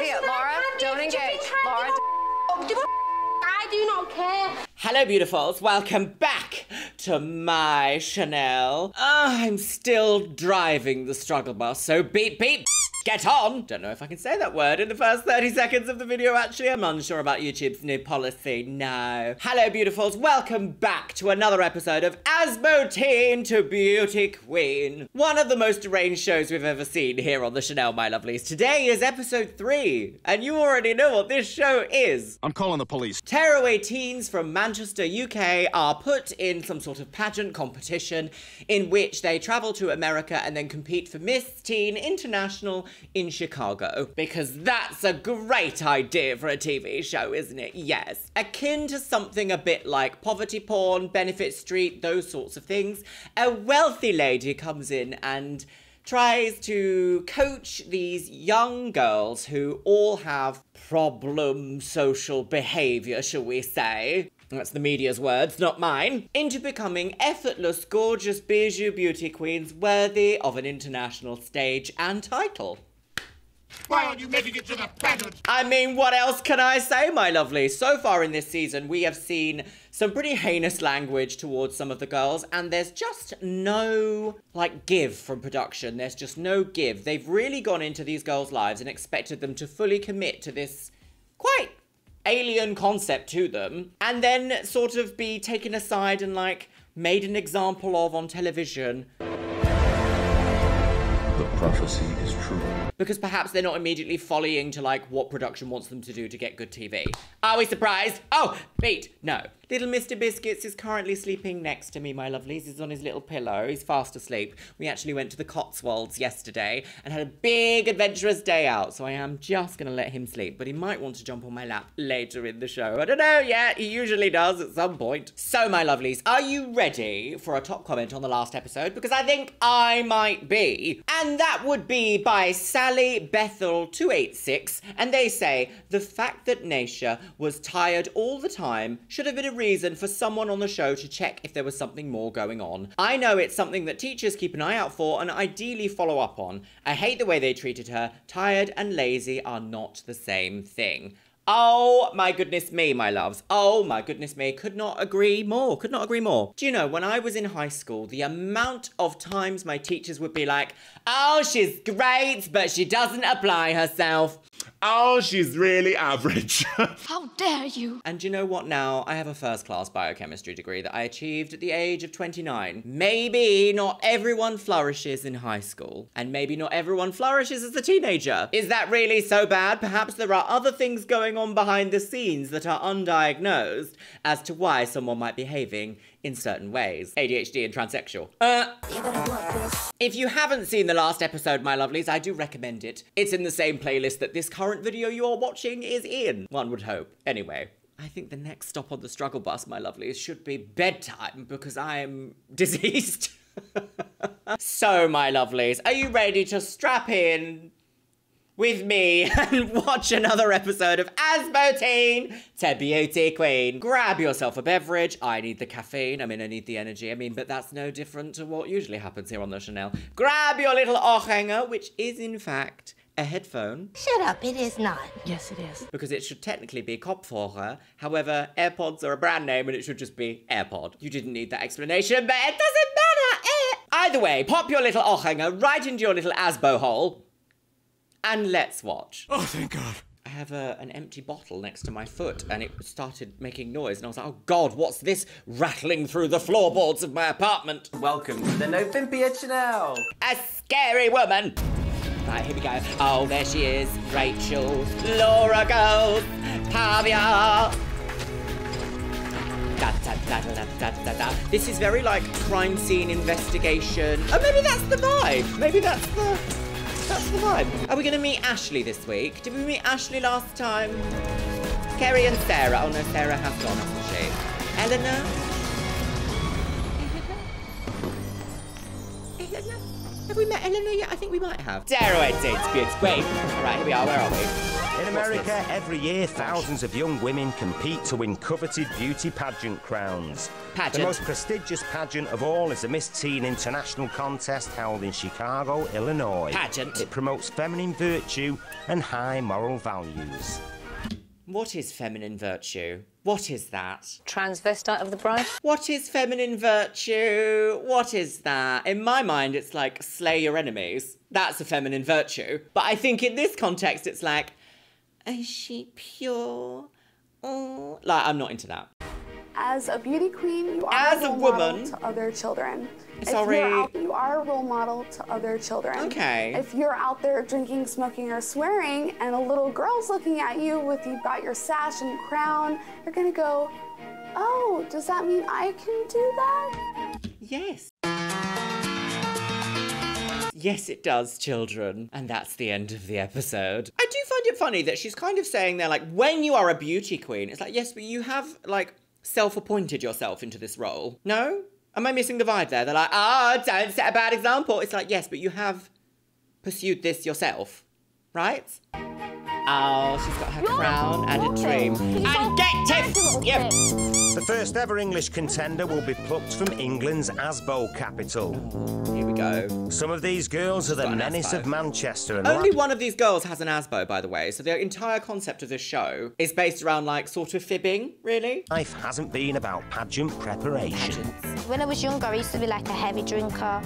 Laura, don't engage. Laura, in a- Give a I do not care. Hello, beautifuls. Welcome back to my Chanel. Ah, I'm still driving the struggle bus, so beep beep. Get on! Don't know if I can say that word in the first 30 seconds of the video, actually. I'm unsure about YouTube's new policy. No. Hello, beautifuls. Welcome back to another episode of Asbo Teen to Beauty Queen. One of the most deranged shows we've ever seen here on the Chanel, my lovelies. Today is episode three, and you already know what this show is. I'm calling the police. Tearaway teens from Manchester, UK are put in some sort of pageant competition in which they travel to America and then compete for Miss Teen International in Chicago. Because that's a great idea for a TV show, isn't it? Yes. Akin to something a bit like poverty porn, Benefit Street, those sorts of things, a wealthy lady comes in and tries to coach these young girls who all have problem social behavior, shall we say. That's the media's words, not mine. Into becoming effortless, gorgeous bijou beauty queens worthy of an international stage and title. Why aren't you making it to the pageant? I mean, what else can I say, my lovely? So far in this season, we have seen some pretty heinous language towards some of the girls, and there's just no, like, give from production. There's just no give. They've really gone into these girls' lives and expected them to fully commit to this quite alien concept to them, and then sort of be taken aside and, like, made an example of on television The prophecy is true. Because perhaps they're not immediately following to like what production wants them to do to get good TV. Are we surprised? Oh, Pete, no. Little Mr. Biscuits is currently sleeping next to me, my lovelies. He's on his little pillow. He's fast asleep. We actually went to the Cotswolds yesterday and had a big adventurous day out, so I am just gonna let him sleep. But he might want to jump on my lap later in the show. I don't know yet. He usually does at some point. So, my lovelies, are you ready for a top comment on the last episode? Because I think I might be. And that would be by Sally Bethel 286. And they say the fact that Naisha was tired all the time should have been reason for someone on the show to check if there was something more going on. I know it's something that teachers keep an eye out for and ideally follow up on. I hate the way they treated her. Tired and lazy are not the same thing. Oh my goodness me, my loves. Oh my goodness me. Could not agree more. Could not agree more. Do you know, when I was in high school, the amount of times my teachers would be like, oh, she's great, but she doesn't apply herself. Oh, she's really average. How dare you? And you know what now? I have a first class biochemistry degree that I achieved at the age of 29. Maybe not everyone flourishes in high school, and maybe not everyone flourishes as a teenager. Is that really so bad? Perhaps there are other things going on behind the scenes that are undiagnosed as to why someone might be behaving in certain ways. ADHD and transsexual. Uh, if you haven't seen the last episode, my lovelies, I do recommend it. It's in the same playlist that this current video you're watching is in, one would hope. Anyway, I think the next stop on the struggle bus, my lovelies, should be bedtime because I'm diseased. so, my lovelies, are you ready to strap in with me and watch another episode of Asbo Teen to Beauty Queen. Grab yourself a beverage. I need the caffeine. I mean, I need the energy. I mean, but that's no different to what usually happens here on the Chanel. Grab your little Ohrhanger, which is in fact a headphone, Shut up, it is not. Yes, it is. because it should technically be Kopfhörer. However, AirPods are a brand name and it should just be AirPod. You didn't need that explanation, but it doesn't matter. Eh. Either way, pop your little Ohrhanger right into your little Asbo hole and let's watch. oh, thank God. I have a, an empty bottle next to my foot and it started making noise and I was like, oh God, what's this rattling through the floorboards of my apartment? Welcome to the No Pimpia Chanel. A scary woman! Right, here we go. Oh, there she is. Rachel, Laura goes, Pavia. Da, da, da, da, da, da, da. This is very like crime scene investigation. Oh, maybe that's the vibe. Maybe that's the that's the vibe. Are we gonna meet Ashley this week? Did we meet Ashley last time? Kerry and Sarah. Oh no, Sarah has gone, hasn't she? Eleanor. Eleanor? Have we met Eleanor yet? I think we might have. Dare I it's good. Wait. Alright, here we are. Where are we? In America, every year, thousands of young women compete to win coveted beauty pageant crowns. Pageant. The most prestigious pageant of all is the Miss Teen International contest held in Chicago, Illinois. Pageant. It promotes feminine virtue and high moral values. What is feminine virtue? What is that? Transvestite of the bride. What is feminine virtue? What is that? In my mind, it's like slay your enemies. That's a feminine virtue. But I think in this context, it's like, is she pure? Oh, like I'm not into that. As a beauty queen, you are As a a role woman- model to other children. Sorry. If you're out, you are a role model to other children. Okay. If you're out there drinking, smoking, or swearing, and a little girl's looking at you with you've got your sash and crown, you're gonna go, "Oh, does that mean I can do that?" Yes. Yes, it does, children. And that's the end of the episode. I do find it funny that she's kind of saying there, like, when you are a beauty queen, it's like, yes, but you have, like, self appointed yourself into this role. No? Am I missing the vibe there? They're like, ah, don't set a bad example. It's like, yes, but you have pursued this yourself, right? Oh, she's got her crown and a dream. And get tiff! Yep. The first ever English contender will be plucked from England's Asbo capital. Here we go. Some of these girls are the menace of Manchester and Only one of these girls has an ASBO, by the way. So the entire concept of this show is based around like sort of fibbing, really. life hasn't been about pageant preparation. When I was younger, I used to be like a heavy drinker.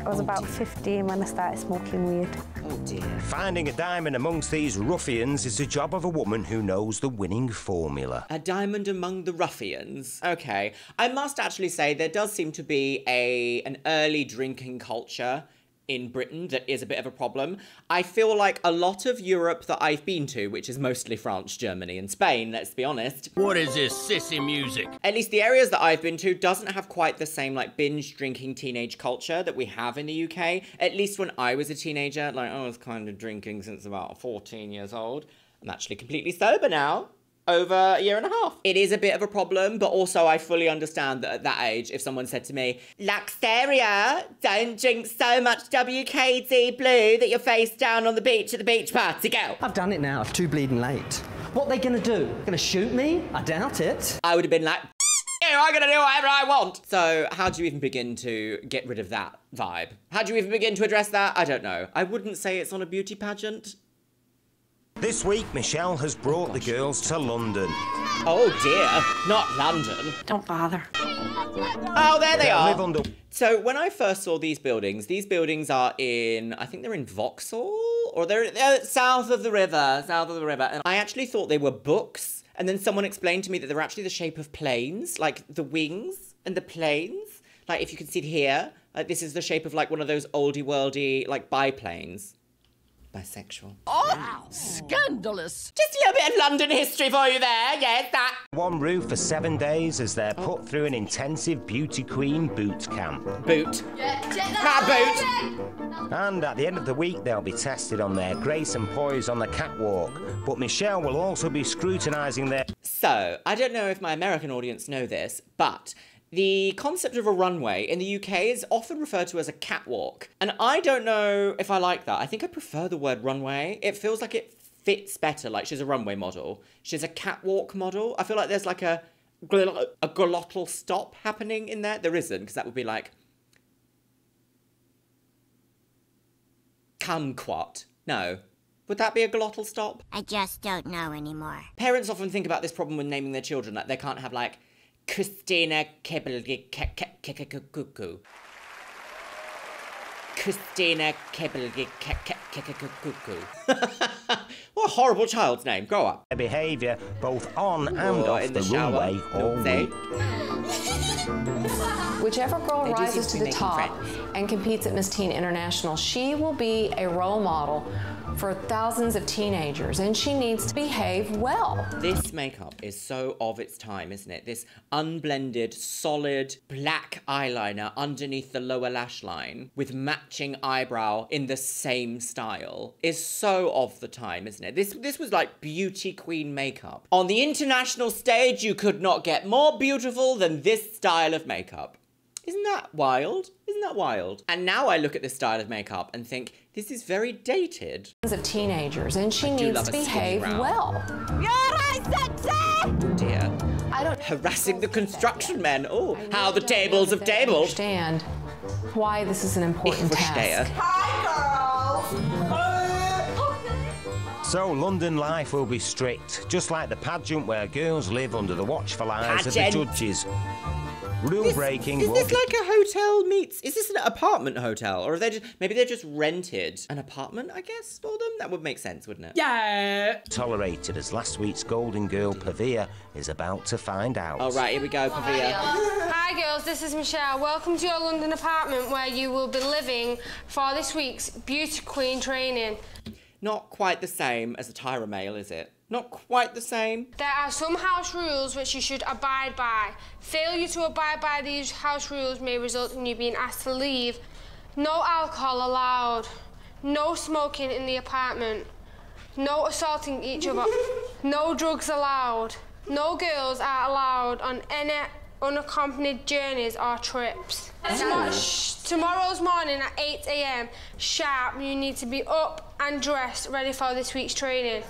I was about 15 when I started smoking weed. Oh dear. Finding a diamond amongst these ruffians is the job of a woman who knows the winning formula. A diamond among the ruffians. Okay. I must actually say there does seem to be a an early drinking culture in Britain that is a bit of a problem. I feel like a lot of Europe that I've been to, which is mostly France, Germany, and Spain, let's be honest, What is this sissy music? at least the areas that I've been to doesn't have quite the same like binge drinking teenage culture that we have in the UK. At least when I was a teenager, like I was kind of drinking since about 14 years old. I'm actually completely sober now. Over a year and a half. It is a bit of a problem, but also I fully understand that at that age, if someone said to me, Luxeria, don't drink so much WKD blue that you're face down on the beach at the beach party, go. I've done it now. It's too bleeding late. What they gonna do? Gonna shoot me? I doubt it. I would have been like, you, I'm gonna do whatever I want. So, how do you even begin to get rid of that vibe? How do you even begin to address that? I don't know. I wouldn't say it's on a beauty pageant. This week, Michelle has brought the girls to London. Oh dear, not London. Don't bother. Oh, there they They'll are. live under So when I first saw these buildings, these buildings are in, I think they're in Vauxhall, or they're, they're south of the river, south of the river. And I actually thought they were books. And then someone explained to me that they're actually the shape of planes, like the wings and the planes. Like if you can see it here, like this is the shape of like one of those oldie worldy like biplanes. Bisexual. Oh, scandalous. Just a little bit of London history for you there. Yes, that. one roof for seven days as they're put through an intensive beauty queen boot camp. Boot. That boot. And at the end of the week, they'll be tested on their grace and poise on the catwalk. But Michelle will also be scrutinising their So, I don't know if my American audience know this, but the concept of a runway in the UK is often referred to as a catwalk. And I don't know if I like that. I think I prefer the word runway. It feels like it fits better. Like she's a runway model, she's a catwalk model. I feel like there's like a, gl- a glottal stop happening in there. There isn't, because that would be like. Kumquat. No. Would that be a glottal stop? I just don't know anymore. Parents often think about this problem when naming their children, like they can't have like Christina Kebelgikuku. Christina Kebelgikuku. What a horrible child's name. Grow up. Their behaviour both on and Or off the, the runway all don't week. Whichever girl They rises to to the top friends. and competes at Miss Teen International, she will be a role model for thousands of teenagers, and she needs to behave well. This makeup is so of its time, isn't it? This unblended, solid black eyeliner underneath the lower lash line with matching eyebrow in the same style is so of the time, isn't it? This this was like beauty queen makeup. On the international stage, you could not get more beautiful than this style of makeup. Isn't that wild? Isn't that wild? And now I look at this style of makeup and think, This is very dated. Of teenagers, and she I needs love to a skinny behave brow. well. Oh, dear. I don't Harassing the construction men. Oh, how the tables have tabled. understand why this is an important Ich task. verstehe. So London life will be strict, just like the pageant where girls live under the watchful eyes of the judges. Rule breaking Is won't this like a hotel meets? Is this an apartment hotel, or are they just maybe they just rented an apartment? I guess for them that would make sense, wouldn't it? Yeah. tolerated as last week's golden girl Pavia is about to find out. All right, here we go, Pavia. Hi girls, this is Michelle. Welcome to your London apartment where you will be living for this week's Beauty Queen training. Not quite the same as a Tyra Mail, is it? Not quite the same. There are some house rules which you should abide by. Failure to abide by these house rules may result in you being asked to leave. No alcohol allowed. No smoking in the apartment. No assaulting each other. no drugs allowed. No girls are allowed on any unaccompanied journeys or trips. Tomorrow- tomorrow's morning at 8 a.m. sharp, you need to be up and dressed, ready for this week's training.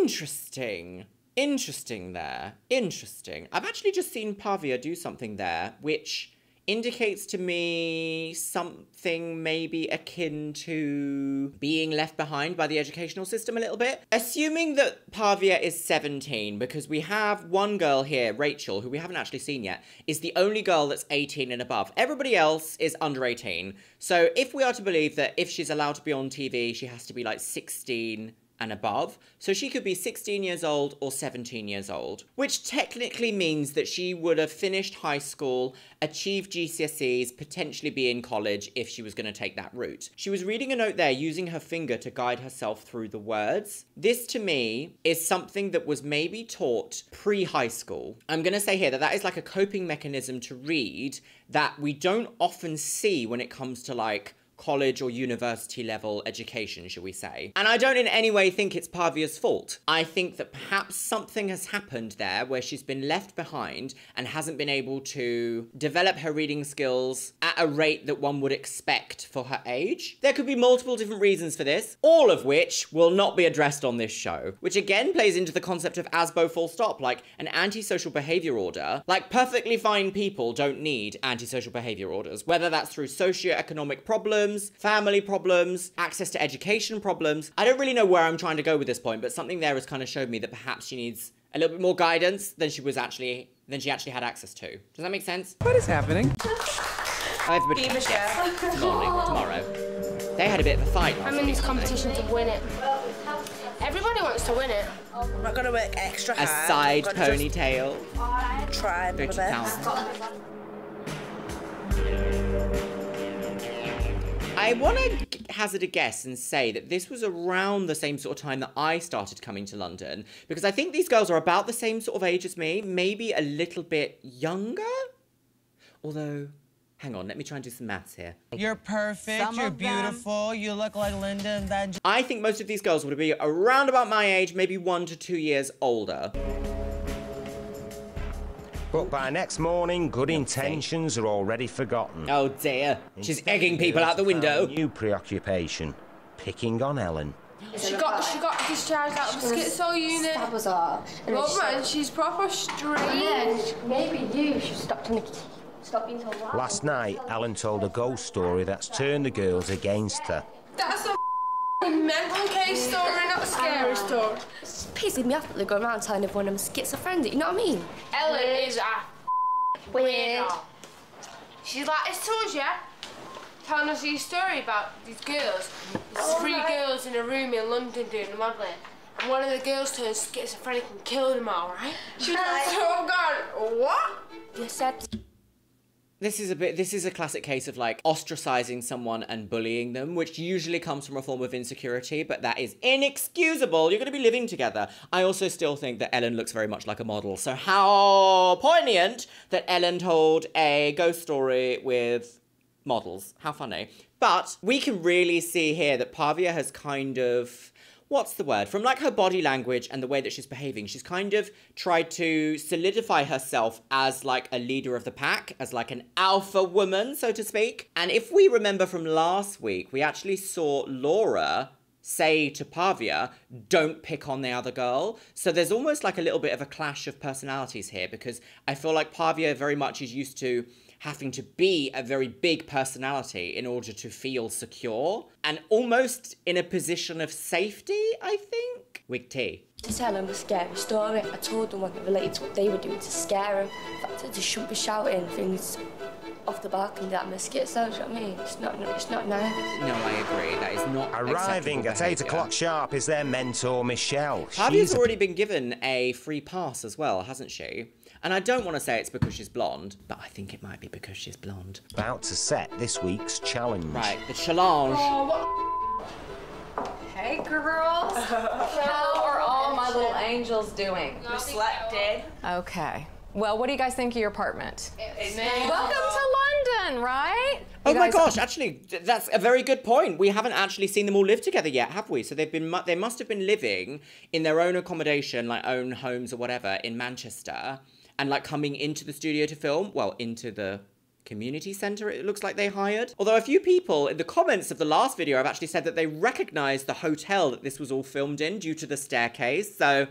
Interesting. Interesting there. Interesting. I've actually just seen Pavia do something there, which indicates to me something maybe akin to being left behind by the educational system a little bit. Assuming that Pavia is 17, because we have one girl here, Rachel, who we haven't actually seen yet, is the only girl that's 18 and above. Everybody else is under 18. So if we are to believe that if she's allowed to be on TV, she has to be like 16 and above. So she could be 16 years old or 17 years old, which technically means that she would have finished high school, achieved GCSEs, potentially be in college if she was going to take that route. She was reading a note there using her finger to guide herself through the words. This to me is something that was maybe taught pre high school. I'm going to say here that that is like a coping mechanism to read that we don't often see when it comes to like college or university level education, shall we say. And I don't in any way think it's Pavia's fault. I think that perhaps something has happened there where she's been left behind and hasn't been able to develop her reading skills at a rate that one would expect for her age. There could be multiple different reasons for this, all of which will not be addressed on this show, which again plays into the concept of ASBO full stop, like an antisocial behavior order. Like perfectly fine people don't need antisocial behavior orders, whether that's through socioeconomic problems, family problems, access to education problems. I don't really know where I'm trying to go with this point, but something there has kind of showed me that perhaps she needs a little bit more guidance than she was actually than she actually had access to. Does that make sense? What is happening? Everybody Be Michelle. Yes. Morning, tomorrow. They had a bit of a fight. I'm in this week, didn't they? competition to win it. Everybody wants to win it. I'm not gonna work extra A hard. side I'm gonna just ponytail. Try my best. 30,000. I want to hazard a guess and say that this was around the same sort of time that I started coming to London because I think these girls are about the same sort of age as me, maybe a little bit younger. Although, hang on, let me try and do some maths here. You're perfect, Some you're of them- beautiful, you look like Linda and then I think most of these girls would be around about my age, maybe one to two years older. But by next morning, good intentions are already forgotten. Oh dear, she's Instead, egging people out the found a window. New preoccupation, picking on Ellen. She got she got discharged out of the schizo unit. That was all. Well, man, she's proper strange. Oh, maybe you should stop to stop being so loud. Last night, Ellen told a ghost story that's turned the girls against her. That's a f***ing mental case story, not a scary ah. story. It's pissing me off that they're going around telling everyone I'm schizophrenic, you know what I mean? Ellen is a weird. She's like, I told you. Telling us this story about these girls. There's oh three girls in a room in London doing the modelling. And one of the girls turned schizophrenic and killed them all, right? She was like, oh god, what? You said This is a bit. This is a classic case of like ostracizing someone and bullying them, which usually comes from a form of insecurity, but that is inexcusable. You're going to be living together. I also still think that Ellen looks very much like a model. So how poignant that Ellen told a ghost story with models. How funny. But we can really see here that Pavia has kind of what's the word? From like her body language and the way that she's behaving, she's kind of tried to solidify herself as like a leader of the pack, as like an alpha woman, so to speak. And if we remember from last week, we actually saw Laura say to Pavia, don't pick on the other girl. So there's almost like a little bit of a clash of personalities here because I feel like Pavia very much is used to having to be a very big personality in order to feel secure and almost in a position of safety, I think. Wig T. To tell him a scary story, I told them one that related to what they were doing to scare him. In fact, I just shouldn't be shouting things off the balcony that biscuit, so do you know what I mean? It's not, it's not nice. No, I agree. That is not Arriving at 8 o'clock sharp is their mentor, Michelle. Pavia's She's already been given a free pass as well, hasn't she? And I don't want to say it's because she's blonde, but I think it might be because she's blonde. about to set this week's challenge. Right, the challenge. Hey, girls. How are all my little angels doing? We slept in. Okay. Well, what do you guys think of your apartment? It's Welcome to London, right? Oh my guys- gosh, actually, that's a very good point. We haven't actually seen them all live together yet, have we? So they've been they must have been living in their own accommodation, like own homes or whatever, in Manchester, and like coming into the studio to film. Well, into the community centre, it looks like they hired. Although a few people in the comments of the last video have actually said that they recognized the hotel that this was all filmed in due to the staircase. So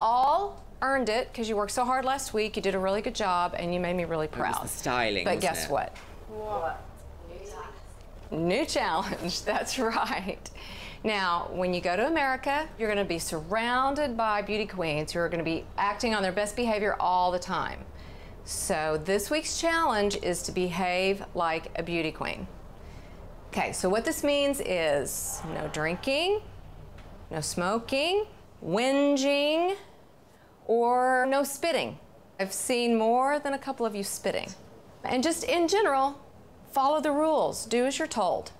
all earned it because you worked so hard last week. You did a really good job, and you made me really proud. the styling, But guess it? what? New challenge. That's right. Now, when you go to America, you're going to be surrounded by beauty queens who are going to be acting on their best behavior all the time. So, this week's challenge is to behave like a beauty queen. Okay, so what this means is no drinking, no smoking, whinging, or no spitting. I've seen more than a couple of you spitting. And just in general, follow the rules, do as you're told,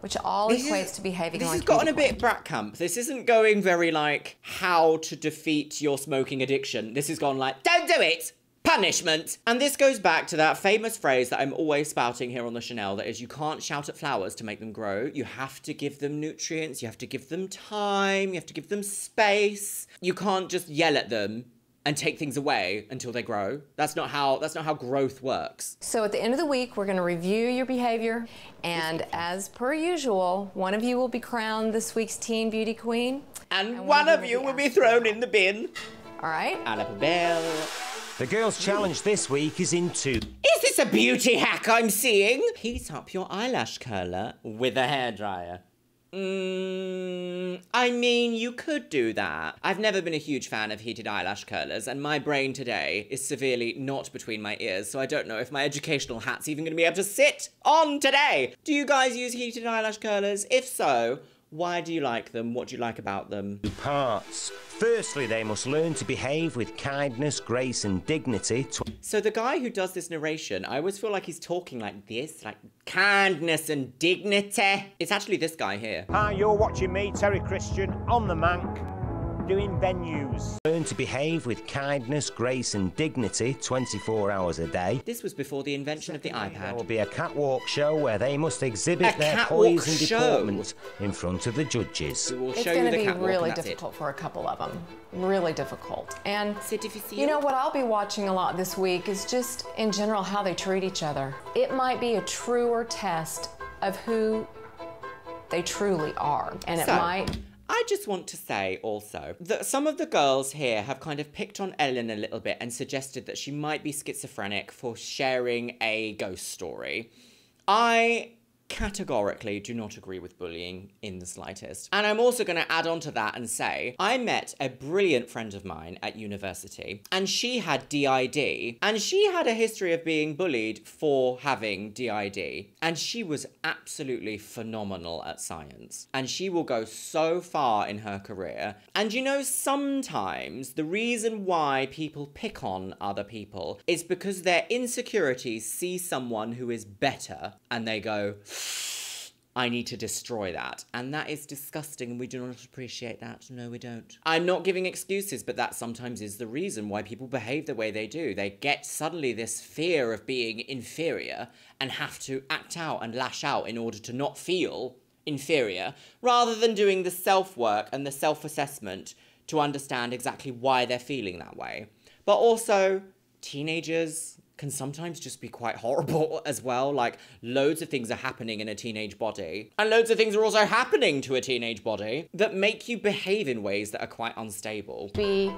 which all This is- equates to behaving like This like has gotten a bit brat camp. This isn't going very like how to defeat your smoking addiction. This has gone like, don't do it! Punishment! And this goes back to that famous phrase that I'm always spouting here on the Chanel that is you can't shout at flowers to make them grow. You have to give them nutrients, you have to give them time, you have to give them space. You can't just yell at them and take things away until they grow. That's not how that's not how growth works. So at the end of the week, we're going to review your behavior, and as per usual, one of you will be crowned this week's Teen Beauty Queen. And, one of you will be thrown in the bin. All right. A la. The girls' challenge this week is in two. Is this a beauty hack I'm seeing? Heat up your eyelash curler with a hairdryer. Mmm, I mean, you could do that. I've never been a huge fan of heated eyelash curlers, and my brain today is severely not between my ears, so I don't know if my educational hat's even to be able to sit on today. Do you guys use heated eyelash curlers? If so, why do you like them? What do you like about them? Parts. Firstly, they must learn to behave with kindness, grace, and dignity. Tw- So the guy who does this narration, I always feel like he's talking like this, like kindness and dignity. It's actually this guy here. Hi, you're watching me, Terry Christian, on the Mank, doing venues. Learn to behave with kindness, grace, and dignity 24 hours a day. This was before the invention of the iPad. There will be a catwalk show where they must exhibit A their catwalk poise and deportment in front of the judges. We will It's show going you to the be catwalk really and that's difficult for a couple of them. Really difficult. And you know what I'll be watching a lot this week is just in general how they treat each other. It might be a truer test of who they truly are. And it might I just want to say also that some of the girls here have kind of picked on Ellen a little bit and suggested that she might be schizophrenic for sharing a ghost story. I categorically do not agree with bullying in the slightest. And I'm also going to add on to that and say I met a brilliant friend of mine at university and she had DID and she had a history of being bullied for having DID and she was absolutely phenomenal at science and she will go so far in her career. And you know sometimes the reason why people pick on other people is because their insecurities see someone who is better and they go I need to destroy that. And that is disgusting, and we do not appreciate that. No, we don't. I'm not giving excuses, but that sometimes is the reason why people behave the way they do. They get suddenly this fear of being inferior and have to act out and lash out in order to not feel inferior, rather than doing the self work and the self assessment to understand exactly why they're feeling that way. But also, teenagers can sometimes just be quite horrible as well. Like, loads of things are happening in a teenage body, and loads of things are also happening to a teenage body that make you behave in ways that are quite unstable. Be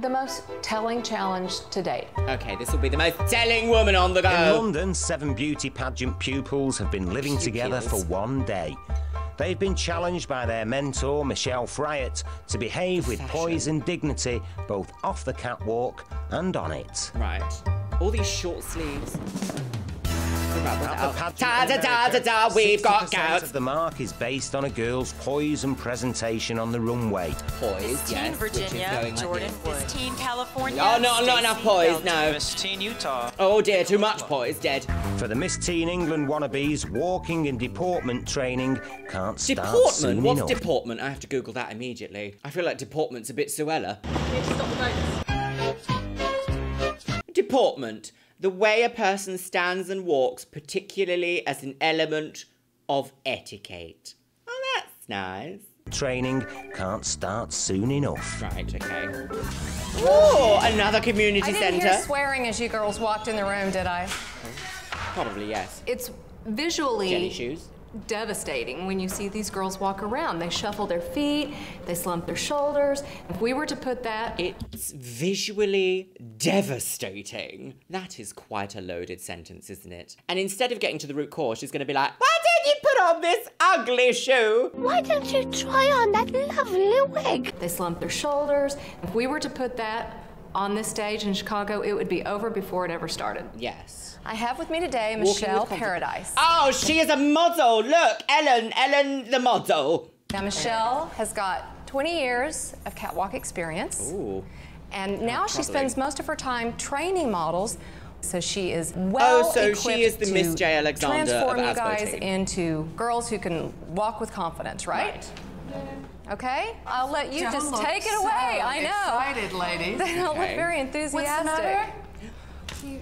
the most telling challenge to date. Okay, this will be the most telling woman on the go. In. London, seven beauty pageant pupils have been living together for one day. They've been challenged by their mentor, Michelle Fryatt, to behave with poise and dignity both off the catwalk and on it. Right. All these short sleeves. At the Ta pageant ta in ta ta America, ta, we've got 60% gout. the mark is based on a girl's poise and presentation on the runway. Poise, Teen yes. Virginia, which is Jordan like Miss Teen California. Oh, no, not enough Stacey poise, Belton. no. Miss Teen Utah. Oh dear, too much poise, dead. For the Miss Teen England wannabes, walking and deportment training can't start Deportment? soon What's enough. deportment? I have to Google that immediately. I feel like deportment's a bit Suella. Deportment. The way a person stands and walks, particularly as an element of etiquette. Oh, that's nice. Training can't start soon enough. Right, okay. Oh, another community centre. I didn't centre. hear swearing as you girls walked in the room, did I? Probably yes. It's visually Jenny shoes. Devastating when you see these girls walk around. They shuffle their feet, they slump their shoulders. If we were to put that, It's visually devastating. That is quite a loaded sentence, isn't it? And instead of getting to the root cause, she's going to be like, Why did you put on this ugly shoe? Why don't you try on that lovely wig? they slump their shoulders. If we were to put that on this stage in Chicago, it would be over before it ever started. Yes. I have with me today Michelle. Paradise. Oh, she is a model. Look, Ellen, Ellen the model. Now, Michelle has got 20 years of catwalk experience. Ooh. And now she Probably. spends most of her time training models. So she is oh, well Oh, so she equipped is the Miss to J. Alexander of transform you guys team. into girls who can walk with confidence, right? Okay, I'll let you Don't just look take it so away. I know. excited, ladies. They don't look Okay. very What's the enthusiastic. matter?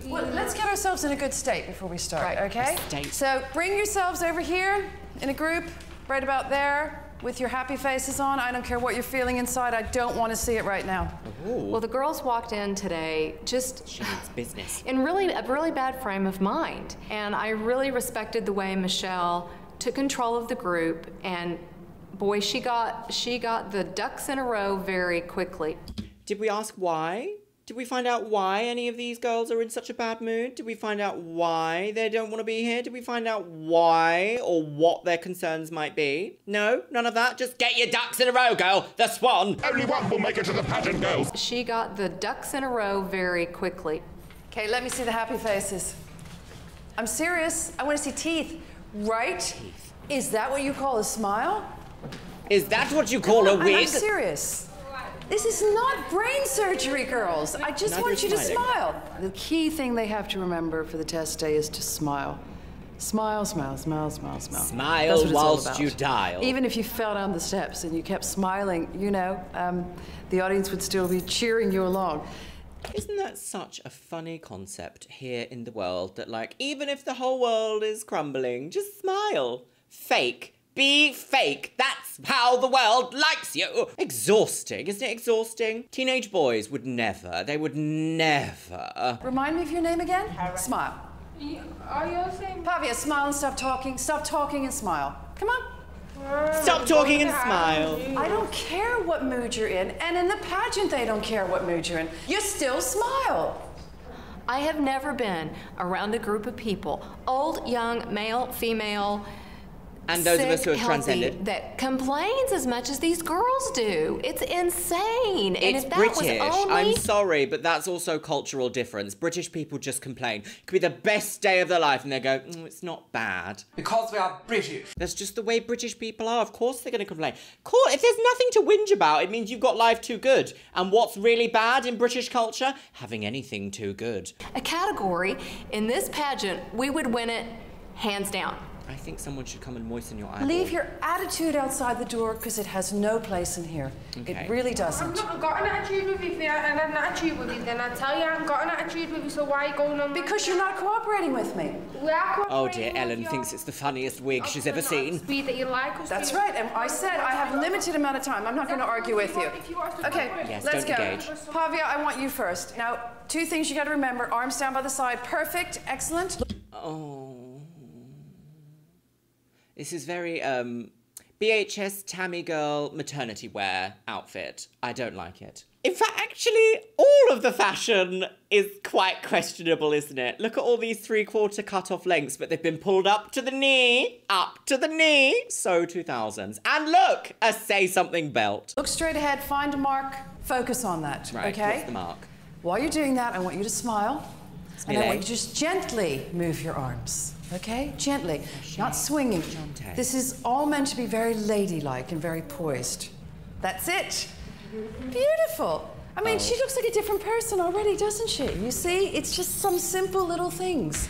Well, let's get ourselves in a good state before we start, Right. okay? State. So bring yourselves over here in a group, right about there, with your happy faces on. I don't care what you're feeling inside. I don't want to see it right now. Well, the girls walked in today just She needs business. in really a really bad frame of mind, and I really respected the way Michelle took control of the group. And boy, she got she got the ducks in a row very quickly. Did we ask why? Did we find out why any of these girls are in such a bad mood? Did we find out why they don't want to be here? Did we find out why or what their concerns might be? No, none of that. Just get your ducks in a row, girl. The swan. Only one will make it to the pageant, girls. She got the ducks in a row very quickly. Okay, let me see the happy faces. I'm serious. I want to see teeth. Right? Teeth. Is that what you call a smile? Is that what you call a I'm- I'm serious. This is not brain surgery, girls. I just Neither want you to smile. The key thing they have to remember for the test day is to smile. Smile, smile, smile, smile, smile. Smile That's what it's all whilst you dial. Even if you fell down the steps and you kept smiling, you know, um, the audience would still be cheering you along. Isn't that such a funny concept here in the world that, like, even if the whole world is crumbling, just smile. Fake. Be fake. That's how the world likes you. Exhausting, isn't it exhausting? Teenage boys would never, they would never. Remind me of your name again? Smile. Are you saying? Pavia, smile and stop talking. Stop talking and smile. Come on. Stop talking and smile. I don't care what mood you're in, and in the pageant, they don't care what mood you're in. You still smile. I have never been around a group of people, old, young, male, female, And those of us who are healthy, transcended. that complains as much as these girls do. It's insane. and It's if that British. was only I'm sorry, but that's also cultural difference. British people just complain. It could be the best day of their life, and they go, mm, "It's not bad." Because we are British. That's just the way British people are. Of course, they're going to complain. Cool. If there's nothing to whinge about, it means you've got life too good. And what's really bad in British culture? Having anything too good. a category in this pageant, we would win it hands down. I think someone should come and moisten your eyeball. Leave your attitude outside the door because it has no place in here. Okay. It really doesn't. I've doesn't. not got an attitude with you, if I had an attitude with you, then I'd tell you I haven't got an attitude with you, so why are you going on? Because you're not cooperating with me. We are Oh dear, Ellen thinks it's the funniest wig she's ever seen. Speed that you like us That's right, and I said I have a limited amount of time. I'm not going to argue with you. Okay, Yes, let's don't go. engage. Pavia, I want you first. Now, two things you got to remember: arms down by the side, perfect, excellent. Oh. This is very um BHS Tammy girl maternity wear outfit. I don't like it. In fact, actually, all of the fashion is quite questionable, isn't it? Look at all these three quarter cut off lengths, but they've been pulled up to the knee, up to the knee. So 2000s. And look, a say something belt. Look straight ahead, find a mark, focus on that. Right, okay. the mark? While you're doing that, I want you to smile. And I want you to just gently move your arms. Okay? Gently. Not swinging. This is all meant to be very ladylike and very poised. That's it. Beautiful. I mean, she oh. looks like a different person already, doesn't she? You see? It's just some simple little things.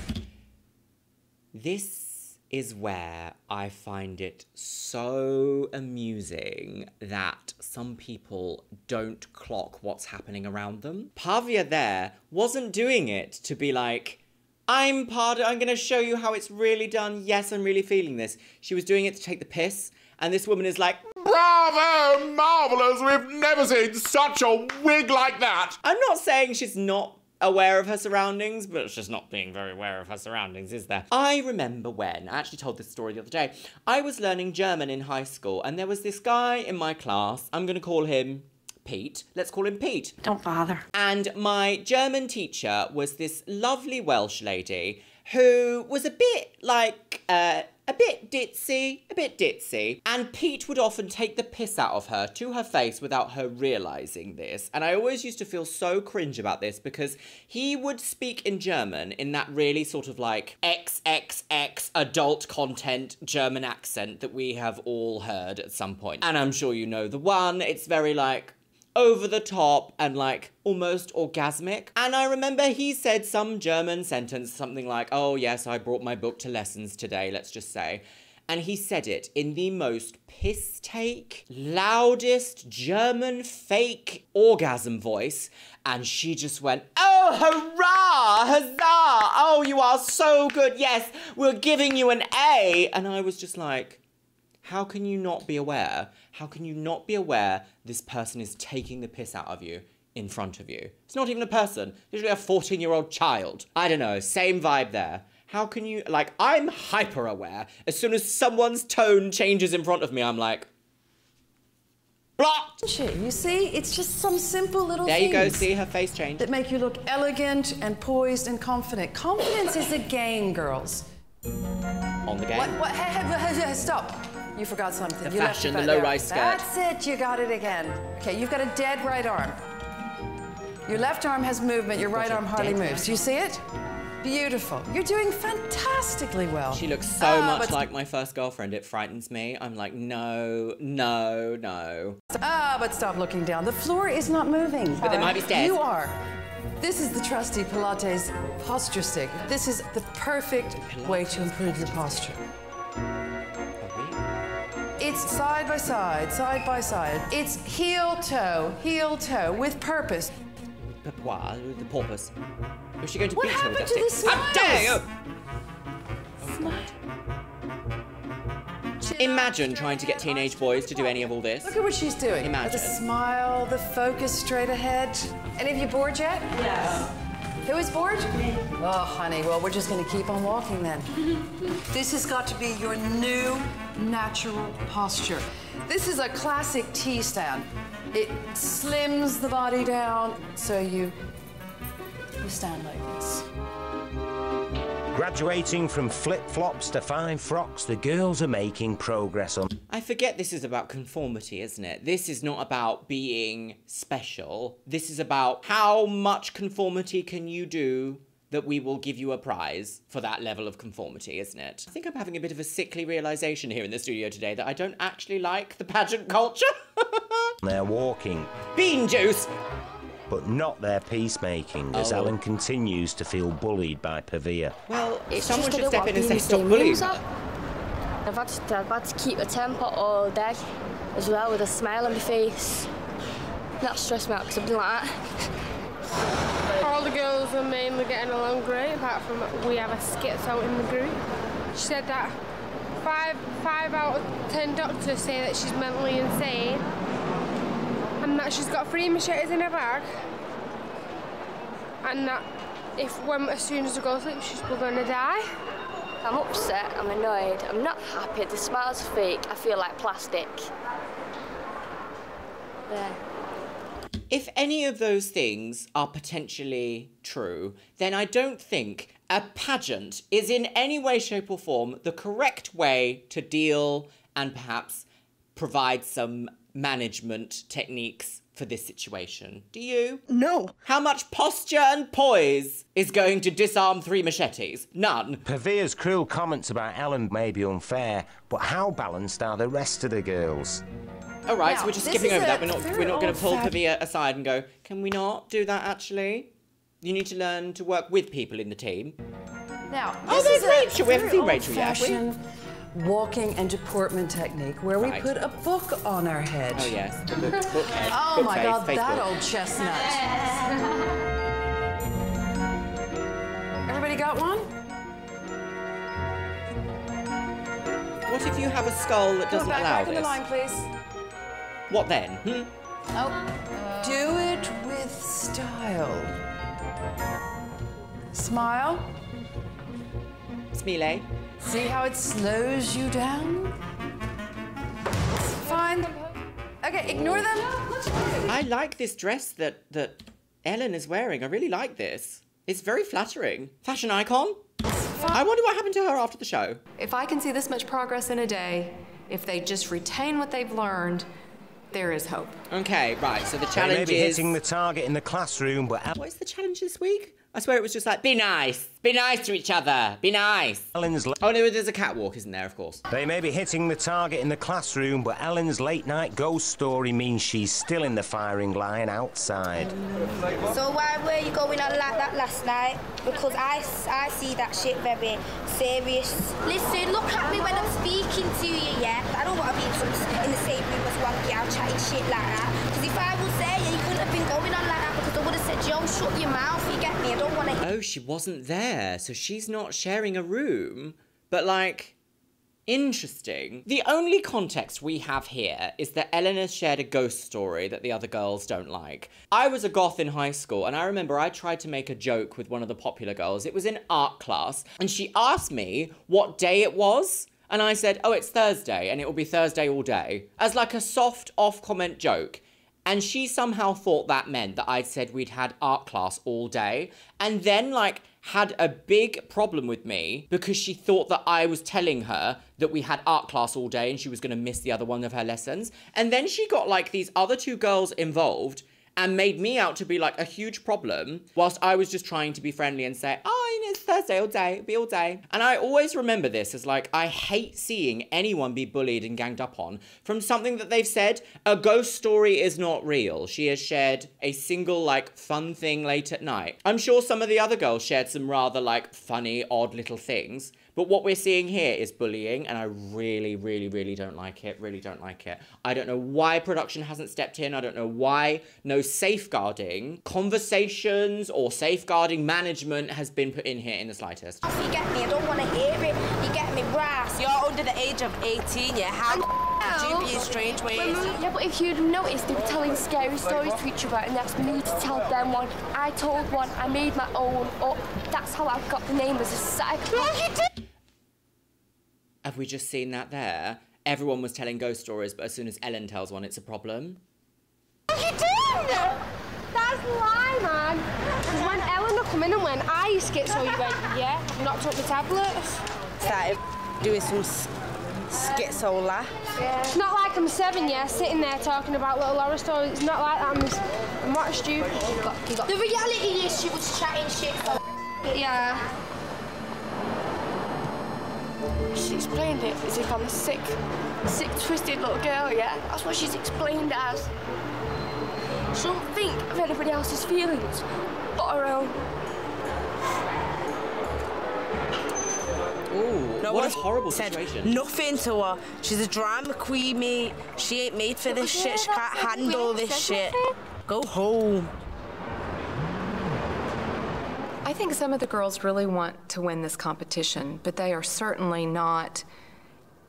This is where I find it so amusing that some people don't clock what's happening around them. Pavia there wasn't doing it to be like, I'm part I'm gonna show you how it's really done. Yes, I'm really feeling this. She was doing it to take the piss, and this woman is like, Bravo! Marvellous! We've never seen such a wig like that! I'm not saying she's not aware of her surroundings, but she's just not being very aware of her surroundings, is there? I remember when, I actually told this story the other day, I was learning German in high school, and there was this guy in my class, I'm gonna call him Pete. Let's call him Pete. Don't bother. And my German teacher was this lovely Welsh lady who was a bit like, uh, a bit ditzy, a bit ditzy. And Pete would often take the piss out of her to her face without her realizing this. And I always used to feel so cringe about this because he would speak in German in that really sort of like XXX adult content German accent that we have all heard at some point. And I'm sure you know the one. It's very like, over the top and like almost orgasmic. And I remember he said some German sentence, something like, Oh, yes, I brought my book to lessons today, let's just say. And he said it in the most piss take, loudest German fake orgasm voice. And she just went, Oh, hurrah, huzzah! Oh, you are so good. Yes, we're giving you an A. And I was just like, how can you not be aware? How can you not be aware this person is taking the piss out of you in front of you? It's not even a person, usually a 14 year old child. I don't know, same vibe there. How can you, like, I'm hyper aware. As soon as someone's tone changes in front of me, I'm like, blocked. You see? It's just some simple little There you go, see her face change. That make you look elegant and poised and confident. Confidence is a game, girls. On the game. What? What? Hey, hey, hey, stop. You forgot something. The you left fashion, it the low-rise skirt. That's it. You got it again. Okay, you've got a dead right arm. Your left arm has movement. Your right arm hardly moves. right Do you see it? Beautiful. You're doing fantastically well. She looks so Ah, much like my first girlfriend, it frightens me. I'm like, no, no, no. Ah, but stop looking down. The floor is not moving. But there might be stairs. You are. This is the trusty Pilates posture stick. This is the perfect way to improve your posture. It's side by side, side by side. It's heel toe, heel toe with purpose. Why? The porpoise. Was she going to What beat her with that to stick? the How dare you! Smile. Oh. Imagine trying to get teenage boys to do any of all this. Look at what she's doing. Imagine. The smile, the focus straight ahead. Any of you bored yet? Yes. Who is bored? Me. Oh, honey, well, we're just gonna keep on walking then. this has got to be your new natural posture. This is a classic T stand. It slims the body down so you, you stand like this. Graduating from flip flops to five frocks, the girls are making progress on. I forget this is about conformity, isn't it? This is not about being special. This is about how much conformity can you do that we will give you a prize for that level of conformity, isn't it? I think I'm having a bit of a sickly realization here in the studio today that I don't actually like the pageant culture. They're walking, Bean juice! But not their peacemaking, as Oh. Ellen continues to feel bullied by Pavia. Well, It's someone should step in and say stop and bullying rooms her. up. I've had to, I've had to keep a temper all day as well with a smile on my face. That stressed me out because I've been like that. All the girls are mainly getting along great, apart from we have a schizo in the group. She said that five five out of ten doctors say that she's mentally insane, and that she's got three machetes in her bag, and that if when as soon as she goes to sleep, she's going to die. I'm upset, I'm annoyed, I'm not happy, the smile's fake, I feel like plastic. There. If any of those things are potentially true, then I don't think a pageant is in any way, shape, or form the correct way to deal and perhaps provide some management techniques for this situation. Do you? No. How much posture and poise is going to disarm three machetes? None. Pavia's cruel comments about Ellen may be unfair, but how balanced are the rest of the girls? All right, Now, so we're just skipping over that. We're not we're not going to pull Pavia aside and go, "Can we not do that actually?" You need to learn to work with people in the team. Now, Oh, this there's is a Rachel. We haven't seen Rachel yet, have we? old-fashioned Walking and deportment technique where we Right. put a book on our head. Oh yes, book, book head, Oh book my face, god, face that old chestnut. Everybody got one? What if you have a skull that Come doesn't back, allow back in the this? line, please. What then? Hmm? Oh, do it with style. Smile. Smile. See how it slows you down? It's fine. Okay, ignore them. I like this dress that that Ellen is wearing. I really like this. It's very flattering. Fashion icon. I wonder what happened to her after the show. If I can see this much progress in a day, if they just retain what they've learned, there is hope. Okay, right. So the They may challenge be is. hitting the target in the classroom, but What is the challenge this week? I swear it was just like, be nice, be nice to each other, be nice. Ellen's. Oh no, there's a catwalk, isn't there? Of course. They may be hitting the target in the classroom, but Ellen's late night ghost story means she's still in the firing line outside. So why were you going on like that last night? Because I, I see that shit very serious. Listen, look at me when I'm speaking to you, yeah? I don't want to be in, in the same room as one girl chatting shit like that. Shut your mouth, you get me? I don't want to Oh, she wasn't there, so she's not sharing a room. But like, interesting. The only context we have here is that Eleanor shared a ghost story that the other girls don't like. I was a goth in high school, and I remember I tried to make a joke with one of the popular girls. It was in art class, and she asked me what day it was. And I said, oh, it's Thursday, and it will be Thursday all day, as like a soft off comment joke. And she somehow thought that meant that I'd said we'd had art class all day. And then, like, had a big problem with me because she thought that I was telling her that we had art class all day and she was going to miss the other one of her lessons. And then she got, like, these other two girls involved and made me out to be like a huge problem whilst I was just trying to be friendly and say, oh, you know, it's Thursday all day, it'll be all day. And I always remember this as like, I hate seeing anyone be bullied and ganged up on from something that they've said. A ghost story is not real. She has shared a single, like, fun thing late at night. I'm sure some of the other girls shared some rather, like, funny, odd little things. But what we're seeing here is bullying, and I really, really, really don't like it. Really don't like it. I don't know why production hasn't stepped in. I don't know why no safeguarding conversations or safeguarding management has been put in here in the slightest. you get me? I don't want to hear it. You get me, brass? You're under the age of 18, yeah? How do you be in strange ways? Yeah, but if you'd noticed, they were telling scary stories to each other, and that's me to tell them one. I told one, I made my own up. That's how I got the name as a psychopath. Have we just seen that there? Everyone was telling ghost stories, but as soon as Ellen tells one, it's a problem. What are you doing? That's lie, man. Because when Eleanor come in and went, I used to get so you went, yeah, I've knocked up the tablets. Started doing some s- schizo laugh. It's not like I'm seven, yeah, sitting there talking about little horror stories. It's not like that. I'm, just, I'm not stupid. You got, you got The reality is she was chatting shit Yeah. She explained it as if I'm a sick, sick, twisted little girl, yeah? That's what she's explained it as. She don't think of anybody else's feelings but her own. Ooh, No What a horrible said situation. Nothing to her. She's a drama queen, mate. She ain't made for this shit. She can't handle this shit. Go home. I think some of the girls really want to win this competition, but they are certainly not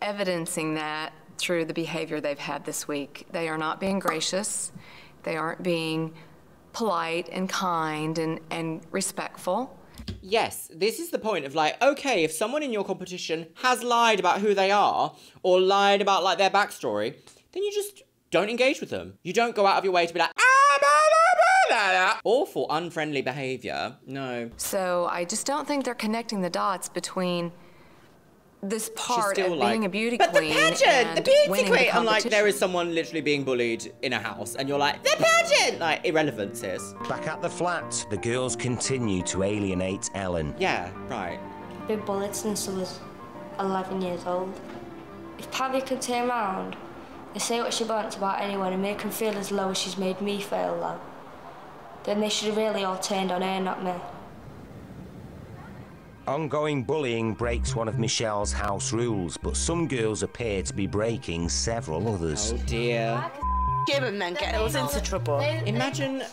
evidencing that through the behavior they've had this week. They are not being gracious. They aren't being polite and kind and, and respectful. Yes, this is the point of like, okay, if someone in your competition has lied about who they are or lied about like their backstory, then you just don't engage with them. You don't go out of your way to be like, ah, awful, unfriendly behavior. No. So I just don't think they're connecting the dots between this part still of like, being a beauty queen. But the pageant, the and beauty queen. the I'm like, there is someone literally being bullied in a house, and you're like, the pageant, like irrelevant, sis. Back at the flat, the girls continue to alienate Ellen. Yeah, right. been bullied since I was 11 years old. If Paddy can turn around and say what she wants about anyone and make them feel as low as she's made me feel low, then they should have really all turned on her, not me. Ongoing bullying breaks one of Michelle's house rules, but some girls appear to be breaking several others. Oh dear. Give him then, get us into trouble. Imagine.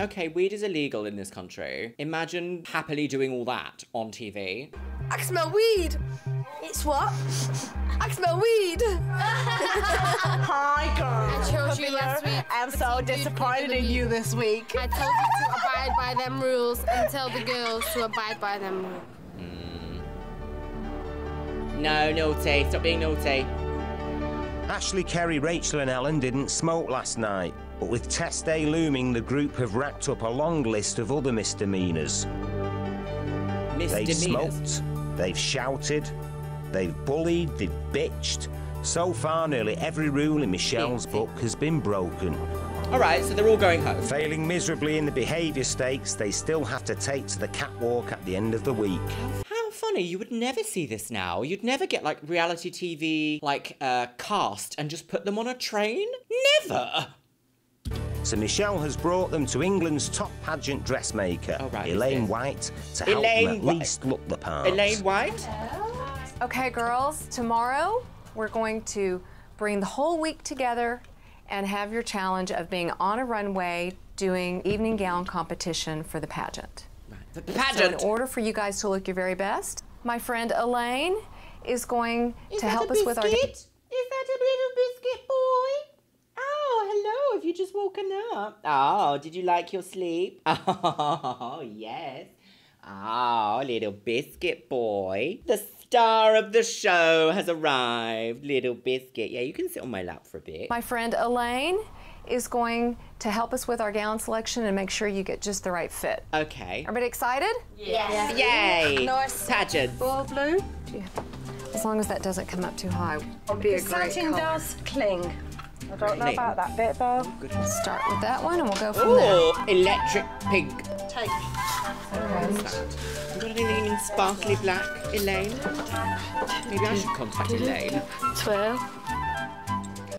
Okay, weed is illegal in this country. Imagine happily doing all that on TV. I can smell weed. It's what? I smell weed. Hi, girl. I chose you last week. I'm so disappointed in you this week. I told you to abide by them rules and tell the girls to abide by them rules. Hmm. No, naughty. Stop being naughty. Ashley, Kerry, Rachel, and Ellen didn't smoke last night, but with test day looming, the group have racked up a long list of other misdemeanours. They've smoked, they've shouted, they've bullied, they've bitched. So far, nearly every rule in Michelle's book has been broken. All right, so they're all going home. Failing miserably in the behaviour stakes, they still have to take to the catwalk at the end of the week. How funny, you would never see this now. You'd never get like reality TV, like uh, cast and just put them on a train. Never. So Michelle has brought them to England's top pageant dressmaker, right, Elaine? White, to help them at White. least look the part. Elaine White? Okay, girls, tomorrow we're going to bring the whole week together and have your challenge of being on a runway doing evening gown competition for the pageant. The So pageant. in order for you guys to look your very best, my friend Elaine is going to help us with our. Is that a little biscuit boy? Oh, hello. Have you just woken up? Oh, did you like your sleep? Oh, yes. Oh, little biscuit boy. The star of the show has arrived. Little biscuit. Yeah, you can sit on my lap for a bit. My friend Elaine is going to help us with our gown selection and make sure you get just the right fit. Okay. Everybody excited? Yes. Yay. Nice. Pageant. All blue? As long as that doesn't come up too high. It'll be a The great satin color. does cling. I don't know about that bit though. Oh, Let's start with that one and we'll go from there. Oh, electric pink. Take. That. You got anything in sparkly black, Elaine? Maybe I should contact mm-hmm. Elaine. Twelve.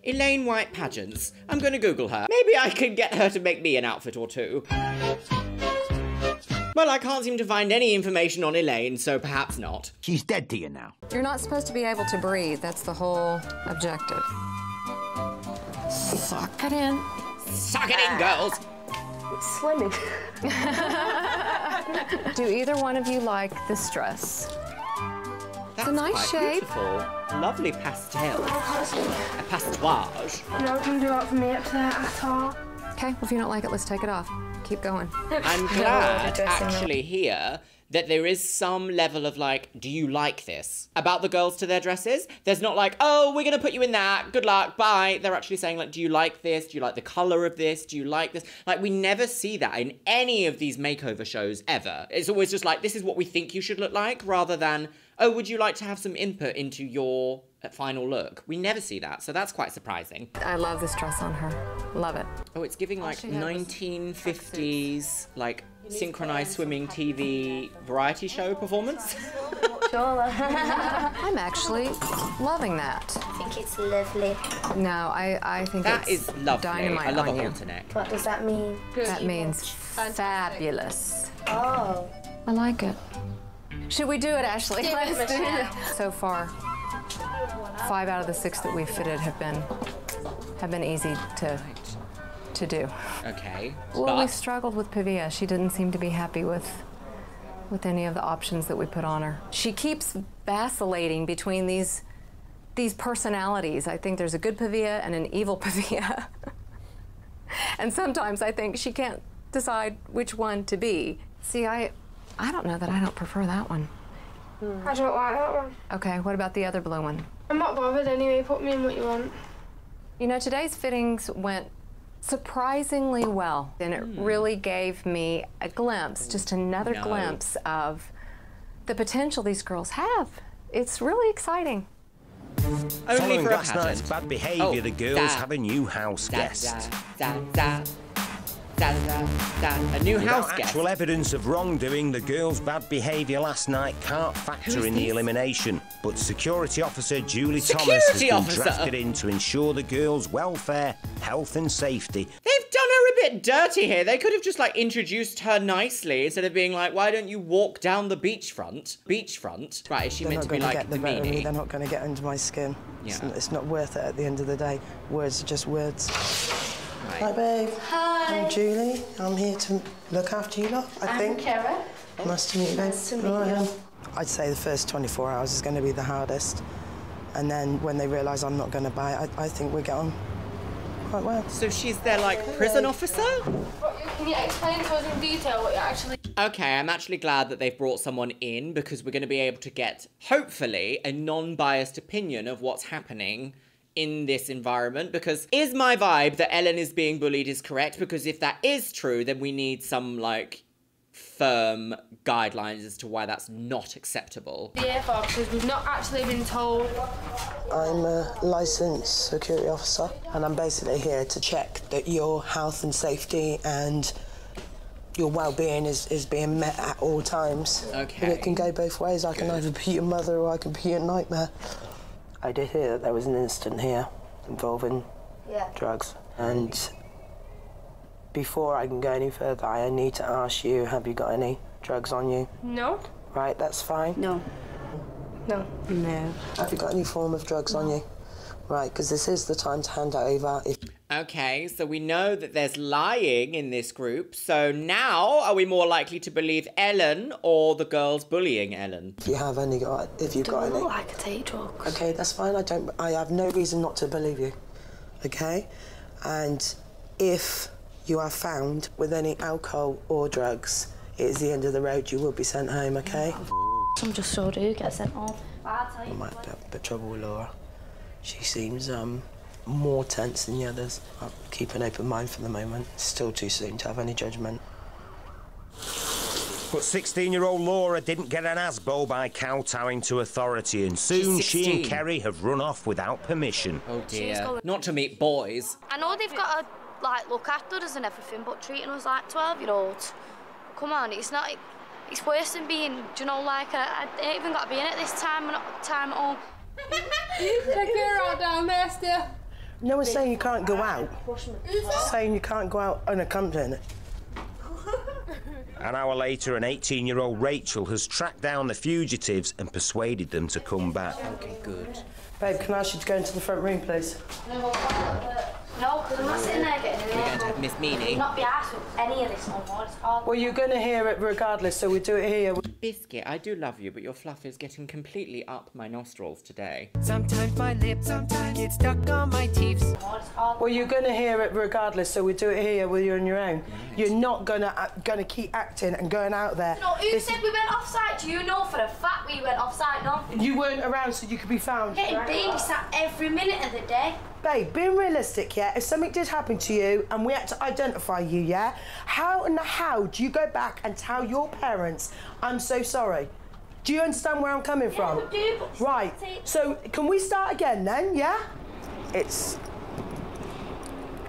Elaine White Pageants. I'm going to Google her. Maybe I can get her to make me an outfit or two. Well, I can't seem to find any information on Elaine, so perhaps not. She's dead to you now. You're not supposed to be able to breathe. That's the whole objective. Suck it in. Suck it in, girls. Swimming. Do either one of you like this dress? That's a nice quite shape. Beautiful. Lovely pastel. A pastoage. No, can do it for me up there at all. Okay, well, if you don't like it, let's take it off. Keep going. I'm glad actually here that there is some level of like, do you like this? About the girls to their dresses. There's not like, oh, we're gonna put you in that. Good luck, bye. They're actually saying like, do you like this? Do you like the color of this? Do you like this? Like we never see that in any of these makeover shows ever. It's always just like, this is what we think you should look like, rather than, oh, would you like to have some input into your uh, final look? We never see that, so that's quite surprising. I love this dress on her. Love it. Oh, it's giving like she had was 1950s, like synchronized swimming TV variety show performance. I'm actually loving that. I think it's lovely. No, I, I think That it's is lovely. dynamite I love a on you. halter neck. What does that mean? That means fabulous. Oh. I like it. Should we do it, Ashley? Do Let's do it. So far, five out of the six that we've fitted have been have been easy to to do. Okay. Well, we struggled with Pavia. She didn't seem to be happy with with any of the options that we put on her. She keeps vacillating between these these personalities. I think there's a good Pavia and an evil Pavia. and sometimes I think she can't decide which one to be. See, I I don't know that I don't prefer that one. I don't like that one. Okay, what about the other blue one? I'm not bothered anyway. Put me in what you want. You know, today's fittings went surprisingly well, and it hmm. really gave me a glimpse, just another No. glimpse of the potential these girls have. It's really exciting. only Following for a last night's bad behaviour, Oh, the girls da. have a new house Da, guest. da, da, da, da, da, da. A new house Without guest. actual evidence of wrongdoing, the girls' bad behaviour last night can't factor Who's in the elimination. But security officer Julie Thomas has been officer? drafted in to ensure the girls' welfare, health, and safety. They've done her a bit dirty here. They could have just like introduced her nicely instead of being like, "Why don't you walk down the beachfront?" Beachfront, right? Is she They're meant not to be going to like get the the better of me. meanie? They're not going to get under my skin. It's, Yeah. it's not worth it at the end of the day. Words are just words. Right. Hi, babe. Hi. I'm Julie. I'm here to look after you lot, I think. I'm think. Kara. Nice to meet you, babe. Nice to meet I you. am. I'd say the first 24 hours is going to be the hardest. And then when they realise I'm not going to buy it, I, I think we get on quite well. So she's their like prison officer? Can you explain to us in detail what you're actually? Okay, I'm actually glad that they've brought someone in because we're going to be able to get, hopefully, a non biased opinion of what's happening in this environment. Because is my vibe that Ellen is being bullied is correct? Because if that is true, then we need some, like, firm guidelines as to why that's not acceptable. The for because we've not actually been told. I'm a licensed security officer, and I'm basically here to check that your health and safety and your well-being is, is being met at all times. Okay. And it can go both ways. I can either be your mother or I can be your nightmare. I did hear that there was an incident here involving Yeah. drugs, and before I can go any further, I need to ask you: Have you got any drugs on you? No. Right, that's fine. No. No. No. Have you got any form of drugs on you? Right, because this is the time to hand it over. If Okay, so we know that there's lying in this group. So now, are we more likely to believe Ellen or the girls bullying Ellen? If you have any got, if you've got Don't any. look like I take drugs. Okay, that's fine. I don't. I have no reason not to believe you. Okay, and if you are found with any alcohol or drugs, it is the end of the road. You will be sent home. Okay. Some just so do get sent home. I'll tell I might have a bit of trouble with Laura. She seems um more tense than the others. I'll keep an open mind for the moment. It's still too soon to have any judgment. But 16-year-old Laura didn't get an ASBO by kowtowing to authority, and soon she and Kerry have run off without permission. Oh dear. Not to meet boys. I know they've got to like look after us and everything, but treating us like twelve-year-olds. Come on, it's not. It's worse than being, do you know, like I, I ain't even got to be in it this time. Not Time at home. Check her out down there still. No one's saying you can't go out. Saying you can't go out unaccompanied. An hour later, an 18-year-old Rachel has tracked down the fugitives and persuaded them to come back. Okay, good. Babe, can I ask you to go into the front room, please? No, because I'm not sitting there getting We're going to have Miss Meanie. Not be asked with any of this no more. It's hard. Well, you're going to hear it regardless, so we do it here. Biscuit, I do love you, but your fluff is getting completely up my nostrils today. Sometimes my lips sometimes get stuck on my teeth. Well, you're going to hear it regardless, so we do it here where you're on your own. You're not going to uh, going to keep acting and going out there. No, who This- said we went offside? Do you know for a fact we went offside? No. You weren't around, so you could be found. Getting babysat every minute of the day. Babe, being realistic, yeah? If something did happen to you and we had to identify you, yeah? How and how do you go back and tell your parents, I'm so sorry? Do you understand where I'm coming from? we do, but Right. So can we start again then, yeah? It's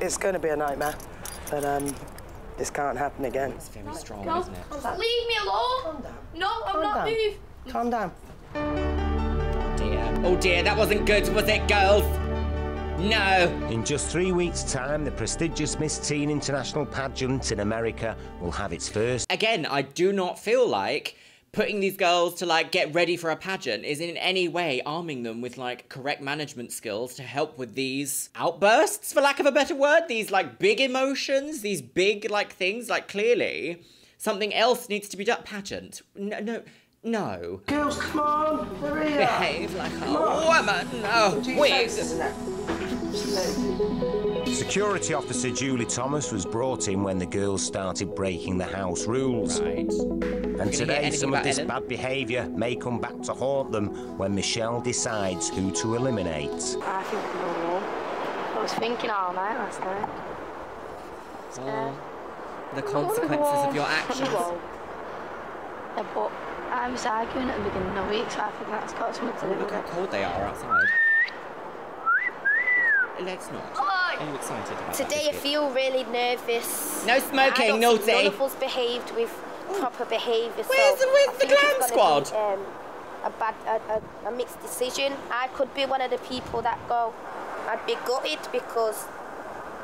it's gonna be a nightmare. But um this can't happen again. It's very strong, No, isn't it? leave me alone. No, I'm Calm not down. moving. Calm down. Dear. Oh dear, that wasn't good, was it, girls? No. In just three weeks' time, the prestigious Miss Teen International pageant in America will have its first Again, I do not feel like putting these girls to like get ready for a pageant is in any way arming them with like correct management skills to help with these outbursts, for lack of a better word, these like big emotions, these big like things. Like clearly, something else needs to be done. Pageant? No, no. No. Girls, come on, hurry up. Behave like a on. woman. Oh, Do your wait. faces in it. Security officer Julie Thomas was brought in when the girls started breaking the house rules. Right. And today, some of this Ellen? bad behaviour may come back to haunt them when Michelle decides who to eliminate. I think I'm alone. I was thinking all night last night. Oh, the consequences of your actions. Yeah, but I was arguing at the beginning of the week, so I think that's got something to do Look how cold they are outside. Let's not. Are you excited about that, Today I feel really nervous. No smoking, I don't think naughty. None of us behaved with proper behaviour. Where's so the- where's the glam squad? Be, um, a bad, a, a, a mixed decision. I could be one of the people that go. I'd be gutted because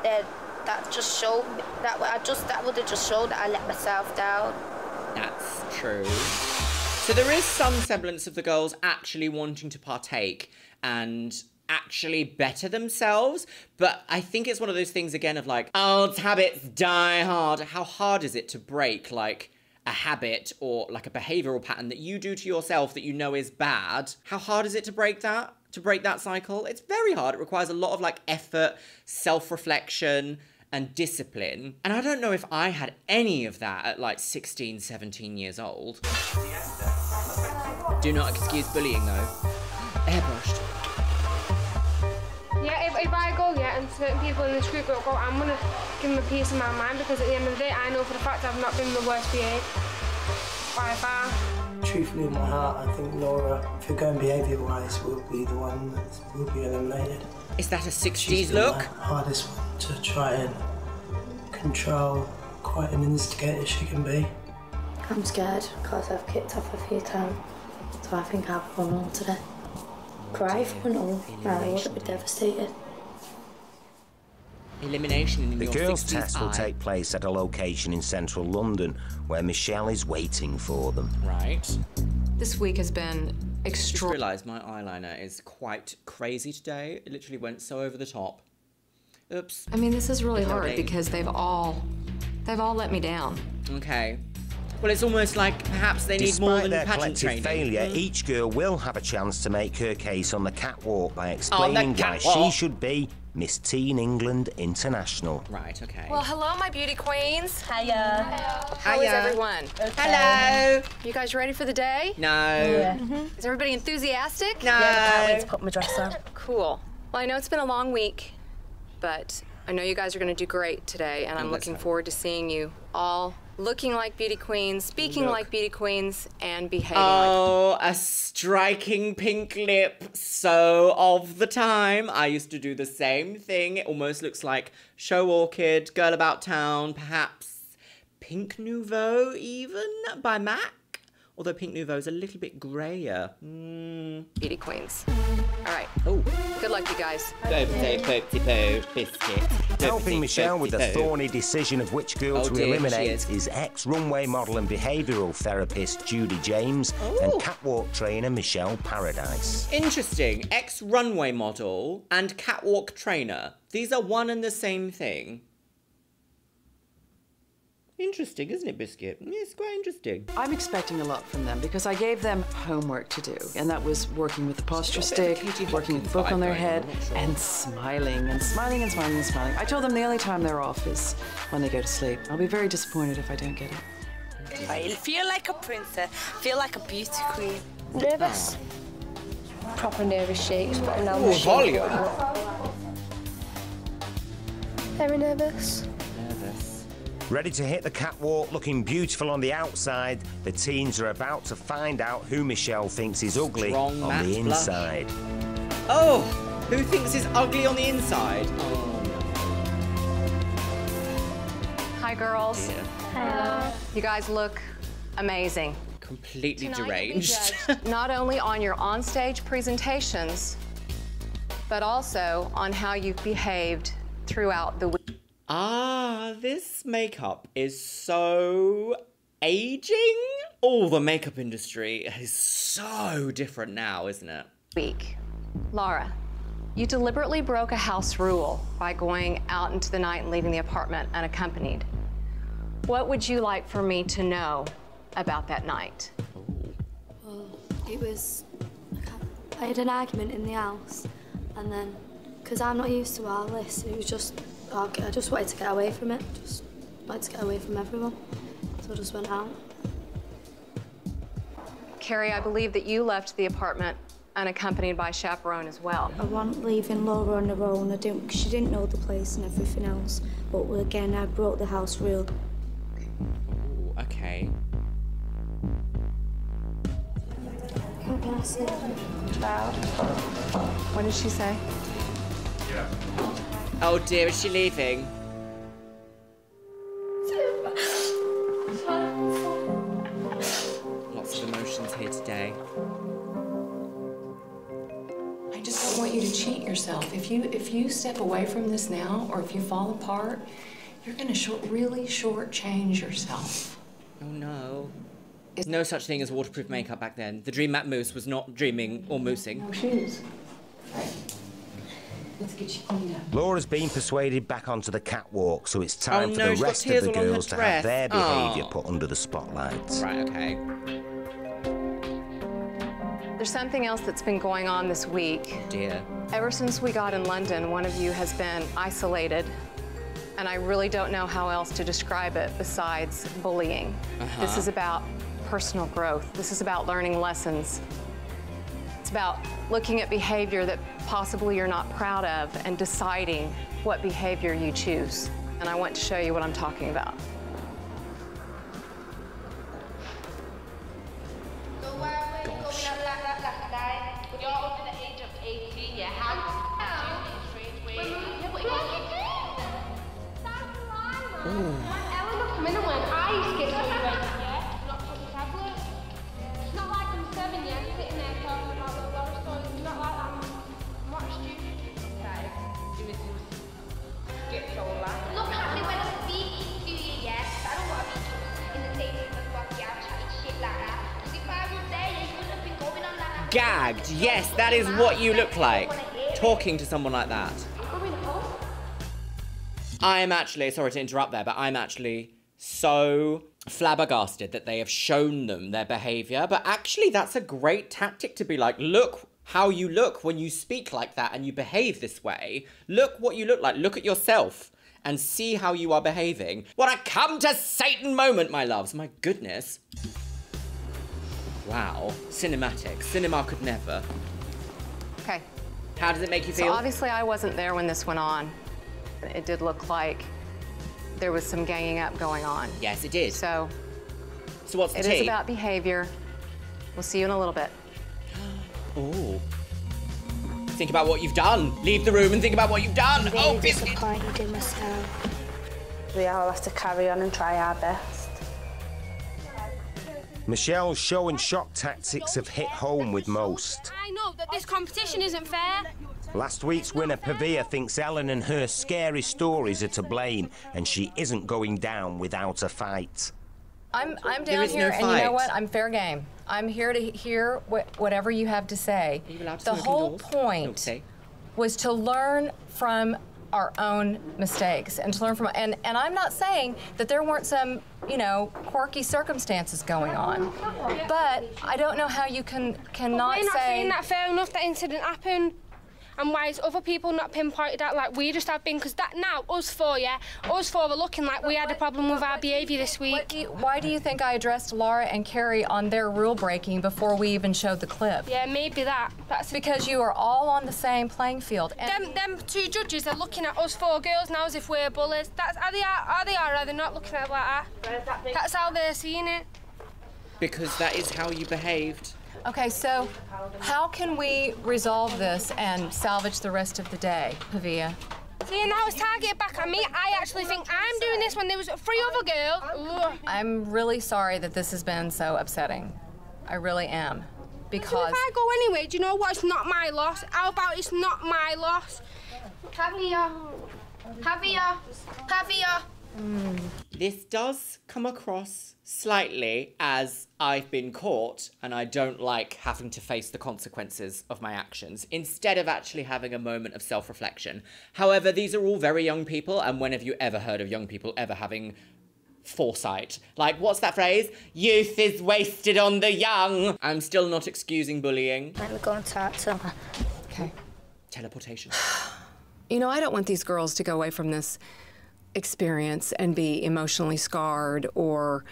uh, that just showed that I just that would have just showed that I let myself down. That's true. So there is some semblance of the girls actually wanting to partake and actually better themselves, but I think it's one of those things again of like, oh, old habits die hard. How hard is it to break like a habit or like a behavioral pattern that you do to yourself that you know is bad? How hard is it to break that? To break that cycle? It's very hard. It requires a lot of like effort, self-reflection, and discipline. And I don't know if I had any of that at like 16, 17 years old. Do not excuse bullying though. Airbrushed. Yeah, if, if I go, yeah, and certain people in this group go, I'm gonna give them a piece of my mind because at the end of the day, I know for the fact I've not been the worst behaved by far. Truthfully, in my heart, I think Laura, if you're going behaviour-wise, will be the one that will be eliminated. Is that a 60s She's look? the hardest one to try and control. Quite an instigator she can be. I'm scared because I've kicked off a few times, so I think I've won all today. Cry if I won all, I would be devastated. Elimination in The your girls' 60s test will eye. take place at a location in central London where Michelle is waiting for them. Right. This week has been Just extraordinary. realised my eyeliner is quite crazy today. It literally went so over the top. Oops. I mean, this is really hard Loading. because they've all, they've all let me down. Okay. Well, it's almost like perhaps they need Despite more than their pageant collective training. failure, Mm. each girl will have a chance to make her case on the catwalk by explaining why she should be Miss Teen England International. Right, okay. Well, hello, my beauty queens. Hiya. How is Hiya. everyone? Hello. You guys ready for the day? No. Yeah. Mhm. Is everybody enthusiastic? No. Yeah, I can't wait to put my dress on. Cool. Well, I know it's been a long week, but I know you guys are going to do great today, and I'm let's looking hope. forward to seeing you all looking like beauty queens, speaking Look. like beauty queens, and behaving like Oh, a striking pink lip. So of the time, I used to do the same thing. It almost looks like Show Orchid, Girl About Town, perhaps Pink Nouveau, even by MAC. Although Pink Nouveau is a little bit grayer. Mm. beauty queens. All right. Oh. Good luck, you guys. Helping Michelle with the thorny decision of which girl Oh to dear, eliminate is. is ex-runway model and behavioural therapist Judy James and catwalk trainer Michelle Paradise. Interesting. Ex runway model and catwalk trainer. These are one and the same thing. Interesting, isn't it, Biscuit? It's quite interesting. I'm expecting a lot from them because I gave them homework to do, and that was working with the posture Got a bit of stick, working with the book on their head, on, I'm not sure. and smiling and smiling and smiling and smiling. I told them the only time they're off is when they go to sleep. I'll be very disappointed if I don't get it. I feel like a princess. Feel like a beauty queen. Nervous. Proper nervous shakes, but now Ooh, I'm shaking. volume. Very nervous. Nervous. Ready to hit the catwalk looking beautiful on the outside, the teens are about to find out who Michelle thinks is ugly Strong on matte the blush. inside. Oh, who thinks is ugly on the inside? Oh, Hi, girls. dear. Hello. You guys look amazing. Completely Tonight deranged. not only on your onstage presentations, but also on how you've behaved throughout the week. Ah, this makeup is so aging? Oh, the makeup industry is so different now, isn't it? Week. Laura, you deliberately broke a house rule by going out into the night and leaving the apartment unaccompanied. What would you like for me to know about that night? Well, it was. I had an argument in the house, and then, because I'm not used to all this, it was just. I just wanted to get away from it. Just wanted to get away from everyone. So I just went out. Carrie, I believe that you left the apartment unaccompanied by chaperone as well. I wasn't leaving Laura on her own. I didn't, 'cause she didn't know the place and everything else. But again, I broke the house rule. Ooh, okay. Can I see Loud. What did she say? Oh dear, is she leaving? Lots of emotions here today. I just don't want you to cheat yourself. If you if you step away from this now, or if you fall apart, you're gonna short, really shortchange yourself. Oh no. There's no such thing as waterproof makeup back then. The Dream Matte Mousse was not dreaming or moosing. No shoes. Right. Let's get you cleaned up. Laura's been persuaded back onto the catwalk, so it's time Oh, for no, the rest of the all on her girls to have their behaviour Oh. put under the spotlight. Right, okay. There's something else that's been going on this week. Dear. Ever since we got in London, one of you has been isolated, and I really don't know how else to describe it besides bullying. This Uh-huh. is about personal growth. This is about learning lessons. About looking at behavior that possibly you're not proud of and deciding what behavior you choose. And I want to show you what I'm talking about. Gagged. Yes, that is what you look like. Talking to someone like that. I'm actually, sorry to interrupt there, but I'm actually so flabbergasted that they have shown them their behavior. But actually, that's a great tactic to be like, look how you look when you speak like that and you behave this way. Look what you look like. Look at yourself and see how you are behaving. What a come to Satan moment, my loves. My goodness. Wow. Cinematic. Cinema could never. Okay. How does it make you feel? So feel? obviously I wasn't there when this went on. It did look like there was some ganging up going on. Yes, it did. So So what's the it is tea? about behavior. We'll see you in a little bit. Oh. Think about what you've done. Leave the room and think about what you've done. I'm Oh, really biscuit. disappointed in myself. We all have to carry on and try our best. Michelle's show and shock tactics have hit home with most. I know that this competition isn't fair. Last week's winner, Pavia, thinks Ellen and her scary stories are to blame, and she isn't going down without a fight. I'm, I'm down is no here, and you know what? I'm fair game. I'm here to hear what, whatever you have to say. the whole point Okay. was to learn from our own mistakes and to learn from and and I'm not saying that there weren't some you know quirky circumstances going on but I don't know how you can cannot We're not say saying that fair enough that incident happened. And why is other people not pinpointed out like we just have been? Because that now, us four, yeah, us four are looking like we had a problem with our behaviour this week. Do you, why do you think I addressed Laura and Carrie on their rule breaking before we even showed the clip? Yeah, maybe that. That's because you are all on the same playing field. And Them, them two judges are looking at us four girls now as if we're bullies. That's how they are. Are they are? Are they not looking at it like that? That's how they're seeing it. Because that is how you behaved. Okay, so how can we resolve this and salvage the rest of the day, Pavia? See, now it's targeted back at me. I actually think I'm doing this when there was three other girls. I'm really sorry that this has been so upsetting. I really am. So Because if I go anyway, do you know what? It's not my loss. How about it's not my loss? Pavia, Pavia, Javier. This does come across slightly as I've been caught and I don't like having to face the consequences of my actions instead of actually having a moment of self reflection. However, these are all very young people, and when have you ever heard of young people ever having foresight? Like, what's that phrase? Youth is wasted on the young. I'm still not excusing bullying. Let me go and talk to her. Okay. Teleportation. You know, I don't want these girls to go away from this experience and be emotionally scarred or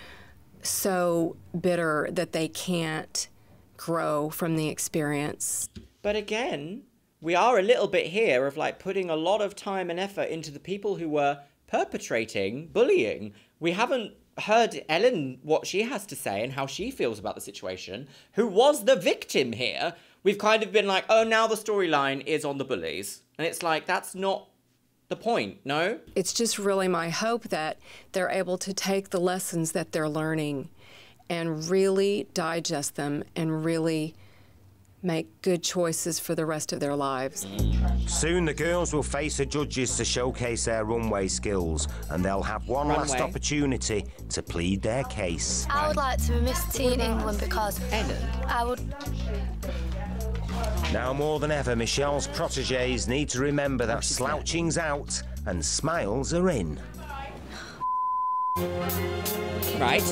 so bitter that they can't grow from the experience. But again, we are a little bit here of like putting a lot of time and effort into the people who were perpetrating bullying. We haven't heard Ellen what she has to say and how she feels about the situation, who was the victim here. We've kind of been like, oh, now the storyline is on the bullies. And it's like, that's not the point, no? It's just really my hope that they're able to take the lessons that they're learning and really digest them and really make good choices for the rest of their lives. Soon the girls will face the judges to showcase their runway skills, and they'll have one last opportunity to plead their case. I would like to be Miss Teen England because I would. Now more than ever, Michelle's proteges need to remember that slouching's out and smiles are in. Right.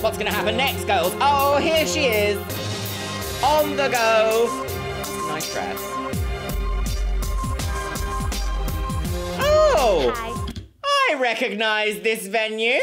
What's gonna happen next, girls? Oh, here she is. On the go. Nice dress. Oh! I recognize this venue.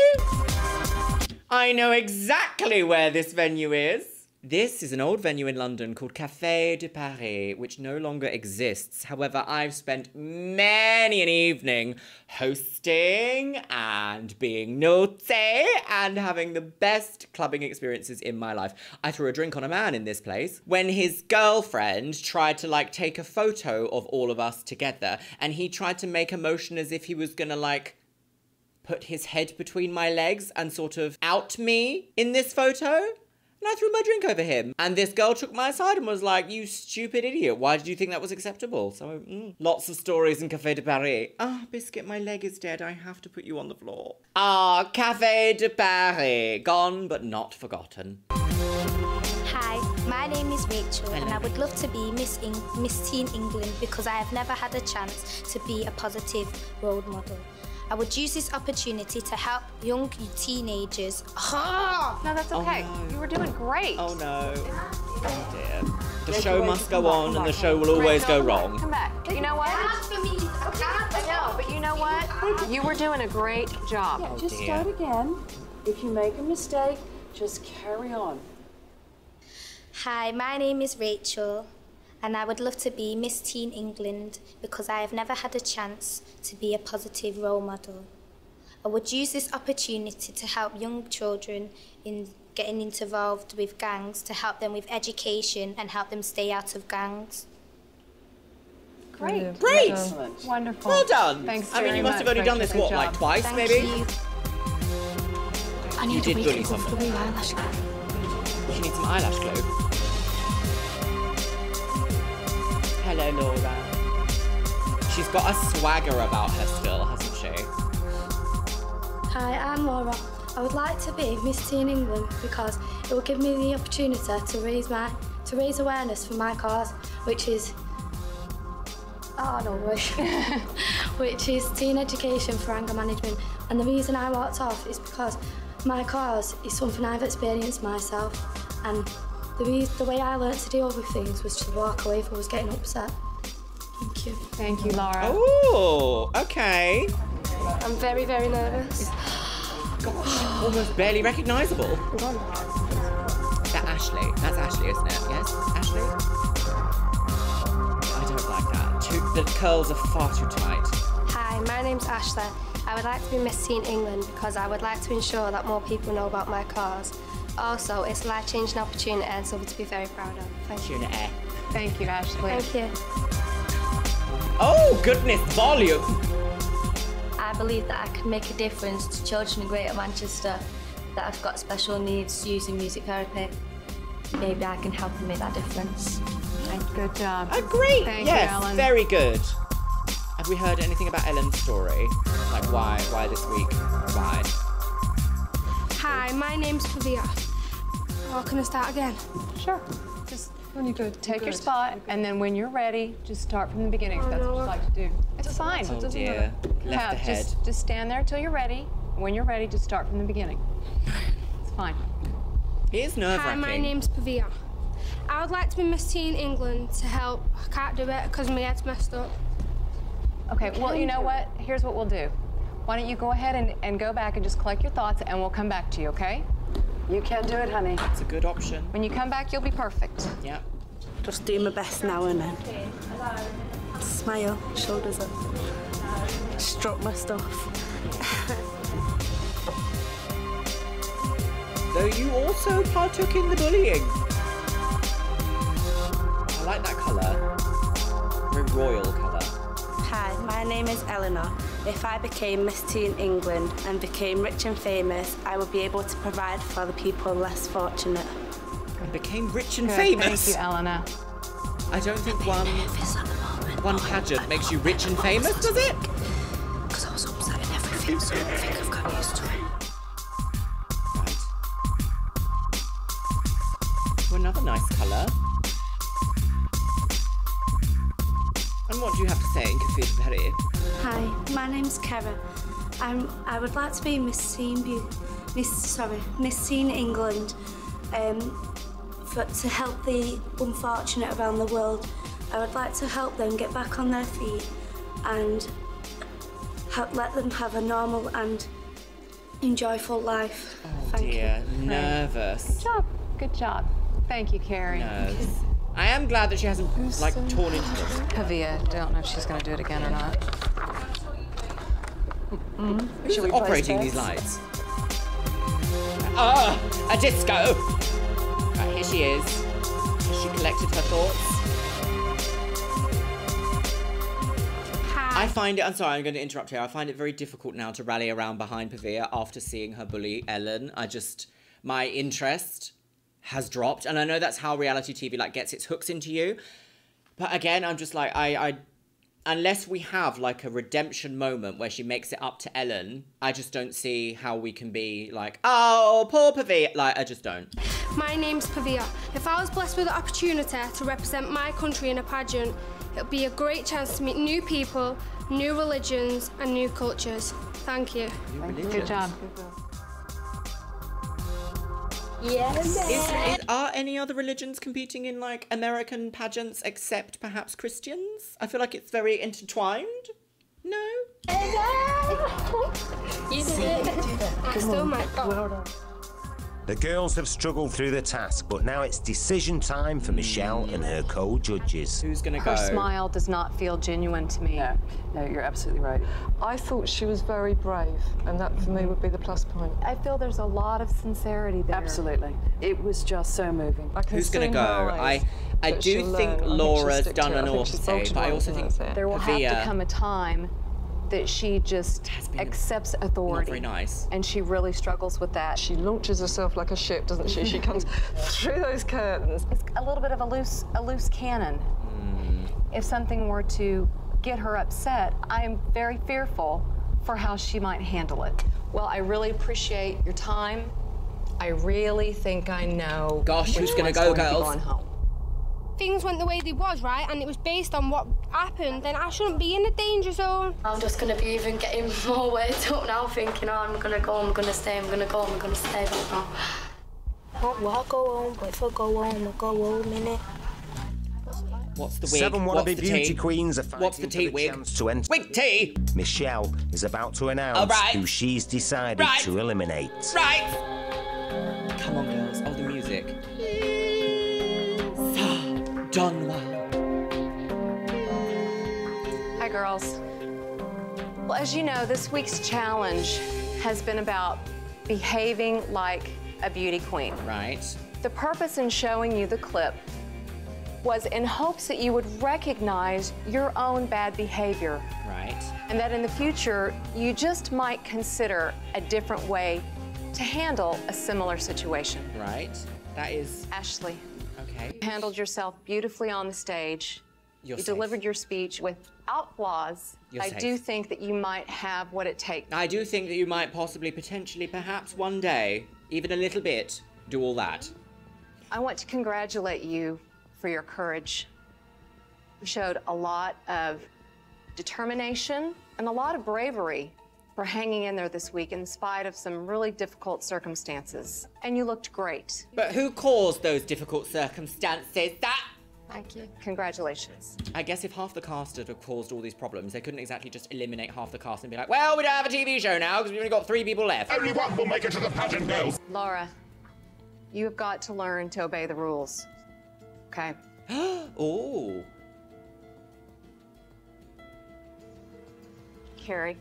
I know exactly where this venue is. This is an old venue in London called Café de Paris, which no longer exists. However, I've spent many an evening hosting and being naughty and having the best clubbing experiences in my life. I threw a drink on a man in this place when his girlfriend tried to like take a photo of all of us together and he tried to make a motion as if he was gonna like put his head between my legs and sort of out me in this photo. And I threw my drink over him. And this girl took my side and was like, You stupid idiot. Why did you think that was acceptable? So, mm, lots of stories in Café de Paris. Ah, Biscuit, my leg is dead. I have to put you on the floor. Ah, Café de Paris. Gone but not forgotten. Hi, my name is Rachel, and I would love to be Miss, Eng- Miss Teen England because I have never had a chance to be a positive role model. I would use this opportunity to help young teenagers. Oh! No, that's oh, okay. You were doing great. Oh no. Oh dear. The Rachel, show must go on and the back. show will always go wrong. Come back. You know what? I know, but you know what? You were doing a great job. Oh, yeah, just start again. If you make a mistake, just carry on. Hi, my name is Rachel, and I would love to be Miss Teen England because I have never had a chance to be a positive role model. I would use this opportunity to help young children in getting involved with gangs, to help them with education and help them stay out of gangs. Great. Great. Excellent. Wonderful. Well done. Thanks I mean, you must have much, only done this, what, Good like twice, Thank maybe? you. I You need did a bully weekly someone. the eyelash glue. She needs some eyelash glue. Hello, Laura. She's got a swagger about her still, hasn't she? Hi, I'm Laura. I would like to be Miss Teen England because it will give me the opportunity to raise my to raise awareness for my cause, which is oh no, which, which is teen education for anger management. And the reason I walked off is because my cause is something I've experienced myself, and the re- the way I learnt to deal with things was to walk away if I was getting upset. Thank you. Thank you, Laura. Oh, okay. I'm very, very nervous. Gosh, almost barely recognisable. That Ashley. That's Ashley, isn't it? Yes, Ashley. I don't like that. Too, the curls are far too tight. Hi, my name's Ashla. I would like to be Miss Teen England because I would like to ensure that more people know about my cause. Also, it's a life-changing opportunity and something to be very proud of. Thank you. Opportunity. Thank you, Ashley. Thank you. Oh, goodness, volume. I believe that I can make a difference to children in Greater Manchester that have got special needs using music therapy. Maybe I can help them make that difference. Good job. Oh, great. Thank yes, you, Ellen. very good. Have we heard anything about Ellen's story? Like why why this week? Why? Hi, my name's Pavia. Oh, can I start again? Sure. Just when you go, take your spot, and then when you're ready, just start from the beginning. If that's what you like to do. It's fine. Oh It doesn't dear. Left Have- ahead. Just, just stand there until you're ready. When you're ready, just start from the beginning. It's fine. It is nerve wracking. Hi, my name's Pavia. I would like to be Miss Teen England to help. I can't do it because my head's messed up. Okay, well, you know what? Here's what we'll do. Why don't you go ahead and, and go back and just collect your thoughts, and we'll come back to you, okay? You can do it, honey. It's a good option. When you come back, you'll be perfect. Yeah. Just do my best now and then. Smile, shoulders up. Strut my stuff. Though you also partook in the bullying. I like that colour. Very royal colour. Hi, my name is Eleanor. If I became Miss Teen England and became rich and famous, I would be able to provide for the people less fortunate. And became rich and Good, famous. Thank you, Eleanor. I don't think one one pageant makes you rich and famous, does it? Because I was upset and everything, so I think I've got used to it. To another nice colour. And what do you have to say in Kafir Perry? Hi, my name's Kara. I'm, I would like to be Miss Teen Beau- Miss sorry, Miss Teen England, um, for, to help the unfortunate around the world. I would like to help them get back on their feet and help, let them have a normal and enjoyful life. Oh Thank dear, you. nervous. Good job. Good job. Thank you, Carrie. Nerves. I am glad that she hasn't like torn into them. Pavia, don't know if she's going to do it again or not. Who's Should we operating these lights? Ah, a disco! Right, here she is. She collected her thoughts? I find it, I'm sorry, I'm going to interrupt here. I find it very difficult now to rally around behind Pavia after seeing her bully Ellen. I just, my interest has dropped. And I know that's how reality TV like gets its hooks into you. But again, I'm just like, I, I, unless we have like a redemption moment where she makes it up to Ellen, I just don't see how we can be like, oh, poor Pavia. Like, I just don't. My name's Pavia. If I was blessed with the opportunity to represent my country in a pageant, it would be a great chance to meet new people, new religions, and new cultures. Thank you. Good job. Yes. Is, is, are any other religions competing in like American pageants except perhaps Christians? I feel like it's very intertwined. No. You did it. I still might go. The girls have struggled through the task, but now it's decision time for Michelle and her co-judges. Who's gonna go? Her smile does not feel genuine to me. No, no, you're absolutely right. I thought she was very brave, and that for me would be the plus point. I feel there's a lot of sincerity there. Absolutely. It was just so moving. I can Who's gonna go? I I do think learn. I think Laura's done an think she's awful bolted but I also think that's. There will have to come a time that she just accepts authority. very nice. And she really struggles with that. She launches herself like a ship, doesn't she? She comes through those curtains. It's a little bit of a loose a loose cannon. Hmm. If something were to get her upset, I am very fearful for how she might handle it. Well, I really appreciate your time. I really think I know. Gosh, which who's gonna go, going to be girls? going home. Things went the way they was, right? And it was based on what happened, then I shouldn't be in the danger zone. I'm just gonna be even getting more worked up now, thinking, oh, I'm gonna go, I'm gonna stay, I'm gonna go, I'm gonna stay. But no. Well, I'll go home, but if I go home, I'll go home, innit? What's the wig? Seven What's wannabe the beauty tea? queens are fighting What's the for tea the wig? chance to enter. Wig tea. Michelle is about to announce All right. who she's decided Right. to eliminate. Right. Come on, girls. Oh, the music. Done well. Hi, girls. Well, as you know, this week's challenge has been about behaving like a beauty queen. Right. The purpose in showing you the clip was in hopes that you would recognize your own bad behavior Right. and that in the future you just might consider a different way to handle a similar situation. Right. That is Ashley, okay. you handled yourself beautifully on the stage. You're you safe. delivered your speech without flaws. You're I safe. do think that you might have what it takes. I do think that you might possibly, potentially, perhaps one day, even a little bit, do all that. I want to congratulate you for your courage. You showed a lot of determination and a lot of bravery for hanging in there this week in spite of some really difficult circumstances. And you looked great. But who caused those difficult circumstances? That. Thank you. Congratulations. I guess if half the cast had caused all these problems, they couldn't exactly just eliminate half the cast and be like, well, we don't have a TV show now because we've only got three people left. Only one will make it to the pageant, girls. Laura, you have got to learn to obey the rules. Okay? oh. Carrie,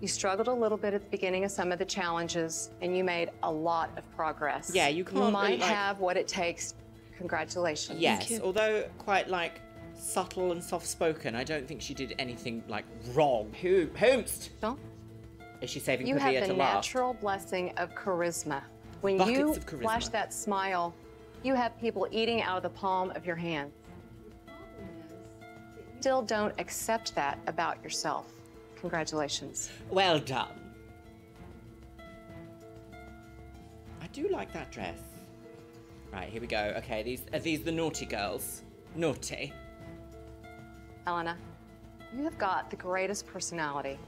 you struggled a little bit at the beginning of some of the challenges, and you made a lot of progress. Yeah, you You can't might like- have what it takes. Congratulations. Yes, although quite like subtle and soft spoken, I don't think she did anything like wrong. Who whomst? Don't. Is she saving You Pavia have to the laugh? natural blessing of charisma. When Buckets you charisma. flash that smile, you have people eating out of the palm of your hand. Still don't accept that about yourself. Congratulations. Well done. I do like that dress. Right, here we go. Okay, these are these the naughty girls? Naughty. Elena, you have got the greatest personality.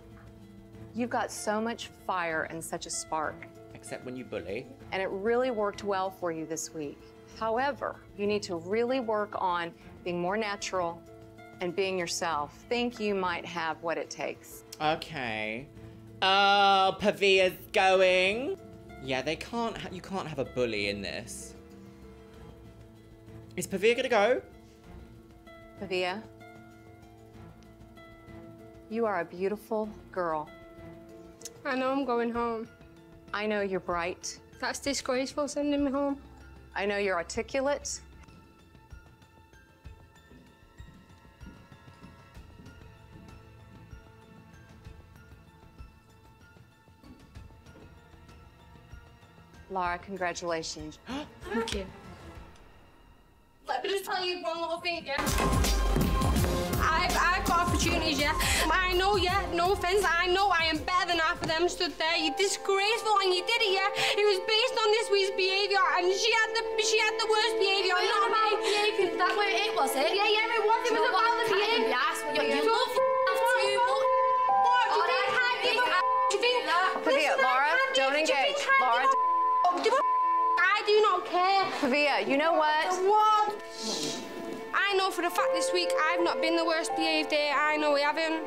You've got so much fire and such a spark, Except when you bully. and it really worked well for you this week. However, you need to really work on being more natural and being yourself. Think you might have what it takes. Okay. Oh, Pavia's going. Yeah, they can't. Ha- you can't have a bully in this. Is Pavia gonna go? Pavia, you are a beautiful girl. I know I'm going home. I know you're bright. That's disgraceful sending me home. I know you're articulate. Laura, congratulations. Thank you. Let me just tell you one little thing, yeah? I've, I've got opportunities, yeah? I know, yeah, no offense, I know I am better than half of them stood there. You're disgraceful and you did it, yeah? It was based on this week's behaviour and she had the she had the worst behaviour, It was not about me. behaviour, that way it was, eh? Yeah, yeah, it was. It was about the behaviour. Care. Pavia, you know what? What? I know for a fact this week I've not been the worst behaved day. I know we haven't.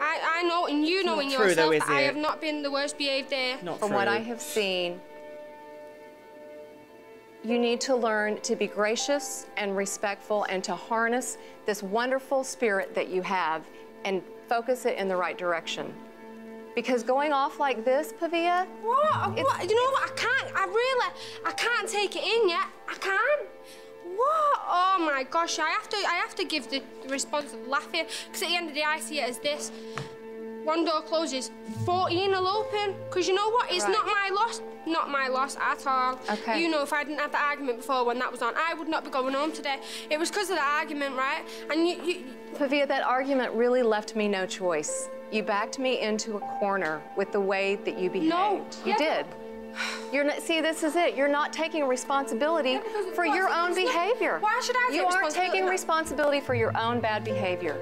I, I know, and you know in yourself though, is that I have not been the worst behaved day. From what I have seen, you need to learn to be gracious and respectful and to harness this wonderful spirit that you have and focus it in the right direction. Because going off like this, Pavia, What? what? You know what? I can't. I really, I can't take it in yet. I can't. What? Oh my gosh! I have to. I have to give the response of laugh here because at the end of the day, I see it as this. One door closes, 14 will open. Because you know what? It's Right. not my loss. Not my loss at all. Okay. You know, if I didn't have the argument before when that was on, I would not be going home today. It was because of the argument, right? And you, you, Pavia, that argument really left me no choice. You backed me into a corner with the way that you behaved. No, You yeah. did. You're not, see, this is it. You're not taking responsibility for your own it's not- behavior. Why should I take You aren't taking responsibility for your own bad behavior.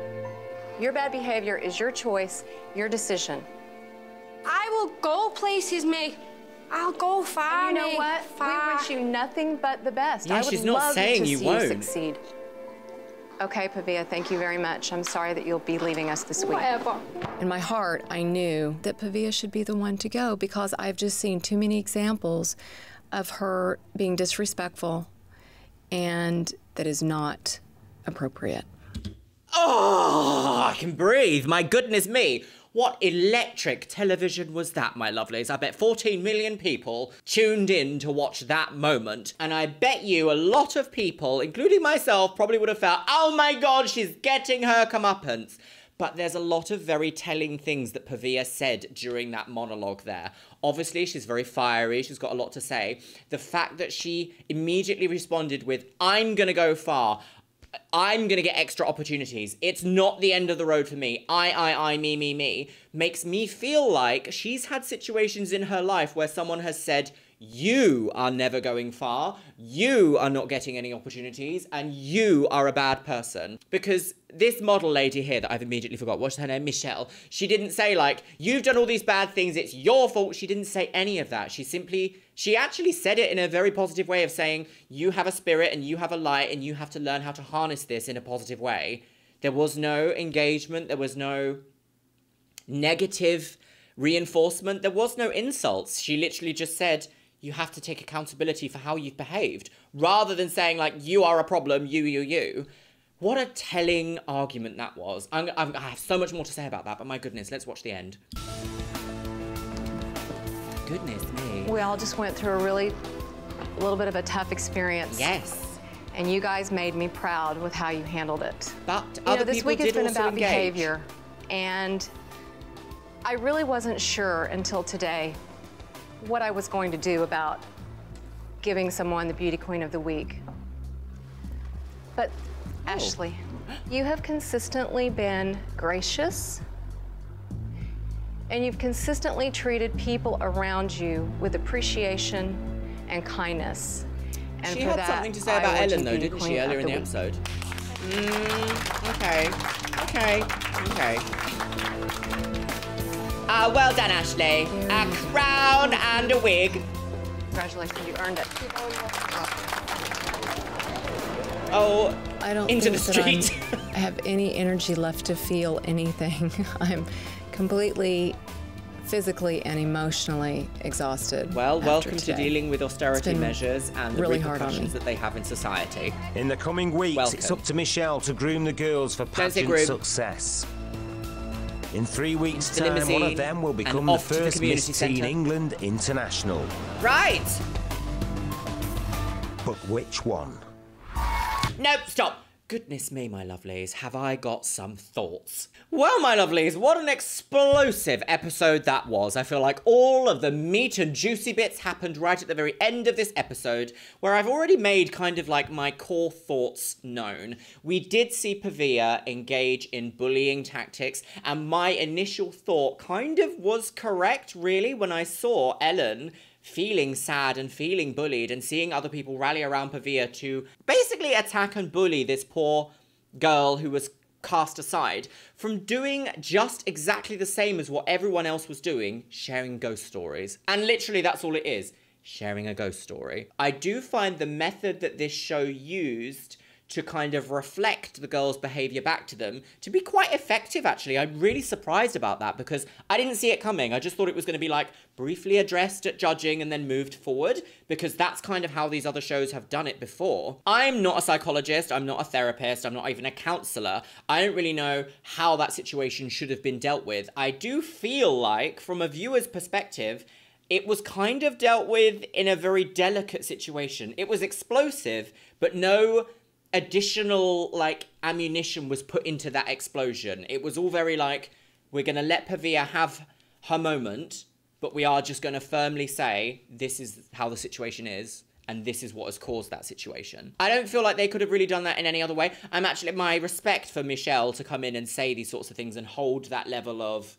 Your bad behavior is your choice, your decision. I will go places, mate. I'll go far, And you know mate, what? Far. We wish you nothing but the best. Yeah, I would she's not love saying to you see won't. you succeed. Okay, Pavia, thank you very much. I'm sorry that you'll be leaving us this week. Whatever. In my heart, I knew that Pavia should be the one to go because I've just seen too many examples of her being disrespectful and that is not appropriate. Oh, I can breathe. My goodness me. What electric television was that, my lovelies? I bet 14 million people tuned in to watch that moment. And I bet you a lot of people, including myself, probably would have felt, oh my god, she's getting her comeuppance. But there's a lot of very telling things that Pavia said during that monologue there. Obviously, she's very fiery, she's got a lot to say. The fact that she immediately responded with, I'm gonna go far, I'm gonna get extra opportunities. It's not the end of the road for me. I, I, I, me, me, me makes me feel like she's had situations in her life where someone has said, you are never going far, you are not getting any opportunities, and you are a bad person. Because this model lady here that I've immediately forgot, what's her name? Michelle. She didn't say, like, you've done all these bad things, it's your fault. She didn't say any of that. She simply, she actually said it in a very positive way of saying, you have a spirit and you have a light and you have to learn how to harness this in a positive way. There was no engagement, there was no negative reinforcement, there was no insults. She literally just said, you have to take accountability for how you've behaved. Rather than saying like you are a problem you you you. What a telling argument that was. I'm, I'm, i have so much more to say about that but my goodness let's watch the end goodness me We all just went through a really, a little bit of a tough experience. Yes. And you guys made me proud with how you handled it. But you know, this week has been about engage. behavior, and I really wasn't sure until today what I was going to do about giving someone the Beauty Queen of the Week. But oh. Ashley, you have consistently been gracious, and you've consistently treated people around you with appreciation and kindness. And she for had that, something to say about Ellen though didn't she earlier in the week. episode mm, okay okay okay uh, well done Ashley a crown and a wig Congratulations, you earned it. Oh, I don't into think the that I'm- street. I have any energy left to feel anything. I'm completely physically and emotionally exhausted. Well, after welcome to dealing with austerity measures and the really hard on repercussions me. that they have in society. In the coming weeks, Welcome. it's up to Michelle to groom the girls for Don't pageant success. In three weeks' The time, one of them will become the off to the first Miss Teen centre. England International. Right. But which one? Nope, stop. Goodness me, my lovelies, have I got some thoughts? Well, my lovelies, what an explosive episode that was. I feel like all of the meat and juicy bits happened right at the very end of this episode, where I've already made kind of like my core thoughts known. We did see Pavia engage in bullying tactics, and my initial thought kind of was correct, really, when I saw Ellen feeling sad and feeling bullied and seeing other people rally around Pavia to basically attack and bully this poor girl who was cast aside from doing just exactly the same as what everyone else was doing, sharing ghost stories. And literally, that's all it is sharing a ghost story. I do find the method that this show used to kind of reflect the girl's behavior back to them to be quite effective actually. I'm really surprised about that because i didn't see it coming. I just thought it was going to be like briefly addressed at judging and then moved forward because that's kind of how these other shows have done it before. I'm not a psychologist. I'm not a therapist. I'm not even a counselor. I don't really know how that situation should have been dealt with. I do feel like from a viewer's perspective it was kind of dealt with in a very delicate situation. It was explosive, but no additional like ammunition was put into that explosion. It was all very like we're going to let Pavia have her moment, but we are just going to firmly say this is how the situation is and this is what has caused that situation. I don't feel like they could have really done that in any other way. I'm actually my respect for Michelle to come in and say these sorts of things and hold that level of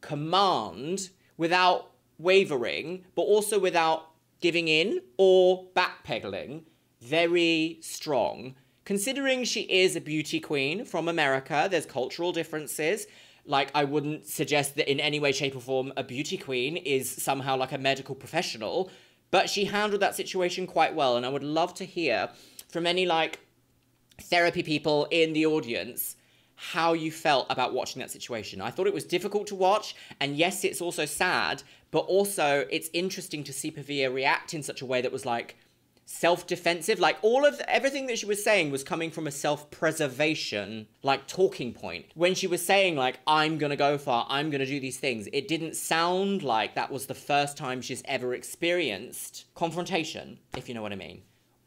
command without wavering, but also without giving in or backpedaling. Very strong. Considering she is a beauty queen from America, there's cultural differences. Like, I wouldn't suggest that in any way, shape, or form a beauty queen is somehow like a medical professional, but she handled that situation quite well. And I would love to hear from any like therapy people in the audience how you felt about watching that situation. I thought it was difficult to watch, and yes, it's also sad, but also it's interesting to see Pavia react in such a way that was like self-defensive. Like all of everything that she was saying was coming from a self-preservation like talking point. When she was saying like I'm to go far, I'm to do these things, it didn't sound like that was the first time she's ever experienced confrontation, if you know what I mean.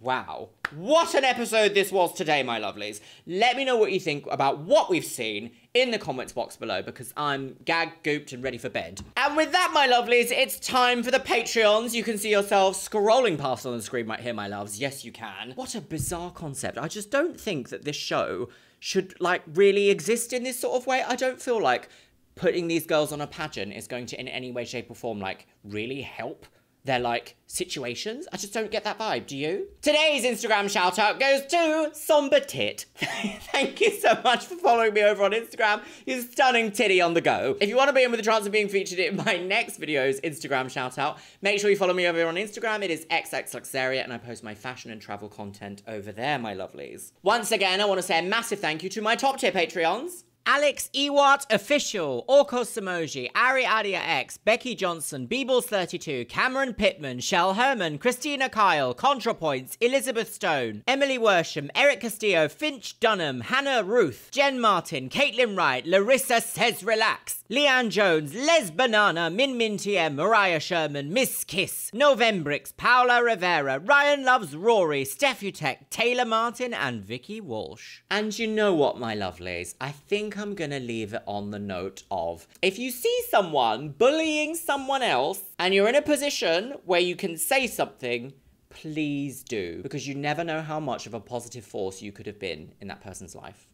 Wow. What an episode this was today, my lovelies. Let me know what you think about what we've seen in the comments box below because I'm gagged, gooped, and ready for bed. And with that, my lovelies, it's time for the Patreons. You can see yourselves scrolling past on the screen right here, my loves. Yes, you can. What a bizarre concept. I just don't think that this show should, like, really exist in this sort of way. I don't feel like putting these girls on a pageant is going to, in any way, shape, or form, like, really help their like situations. I just don't get that vibe, do you? Today's Instagram shout out goes to Somber Tit. Thank you so much for following me over on Instagram. You stunning titty on the go. If you want to be in with a chance of being featured in my next video's Instagram shout out, make sure you follow me over on Instagram. It is xxluxeria and I post my fashion and travel content over there, my lovelies. Once again, I want to say a massive thank you to my top tier Patreons. Alex Ewart Official, Orkos Samoji, Ari Adia X, Becky Johnson, Beebles32, Cameron Pittman, Shell Herman, Christina Kyle, ContraPoints, Elizabeth Stone, Emily Worsham, Eric Castillo, Finch Dunham, Hannah Ruth, Jen Martin, Caitlin Wright, Larissa Says Relax, Leanne Jones, Les Banana, Min Min TM, Mariah Sherman, Miss Kiss, Novembrix, Paula Rivera, Ryan Loves Rory, Steffutek, Taylor Martin, and Vicky Walsh. And you know what, my lovelies? I I'm gonna leave it on the note of if you see someone bullying someone else and you're in a position where you can say something, please do. Because you never know how much of a positive force you could have been in that person's life.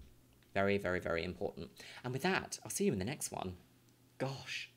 Very, very, very important. And with that, I'll see you in the next one. Gosh.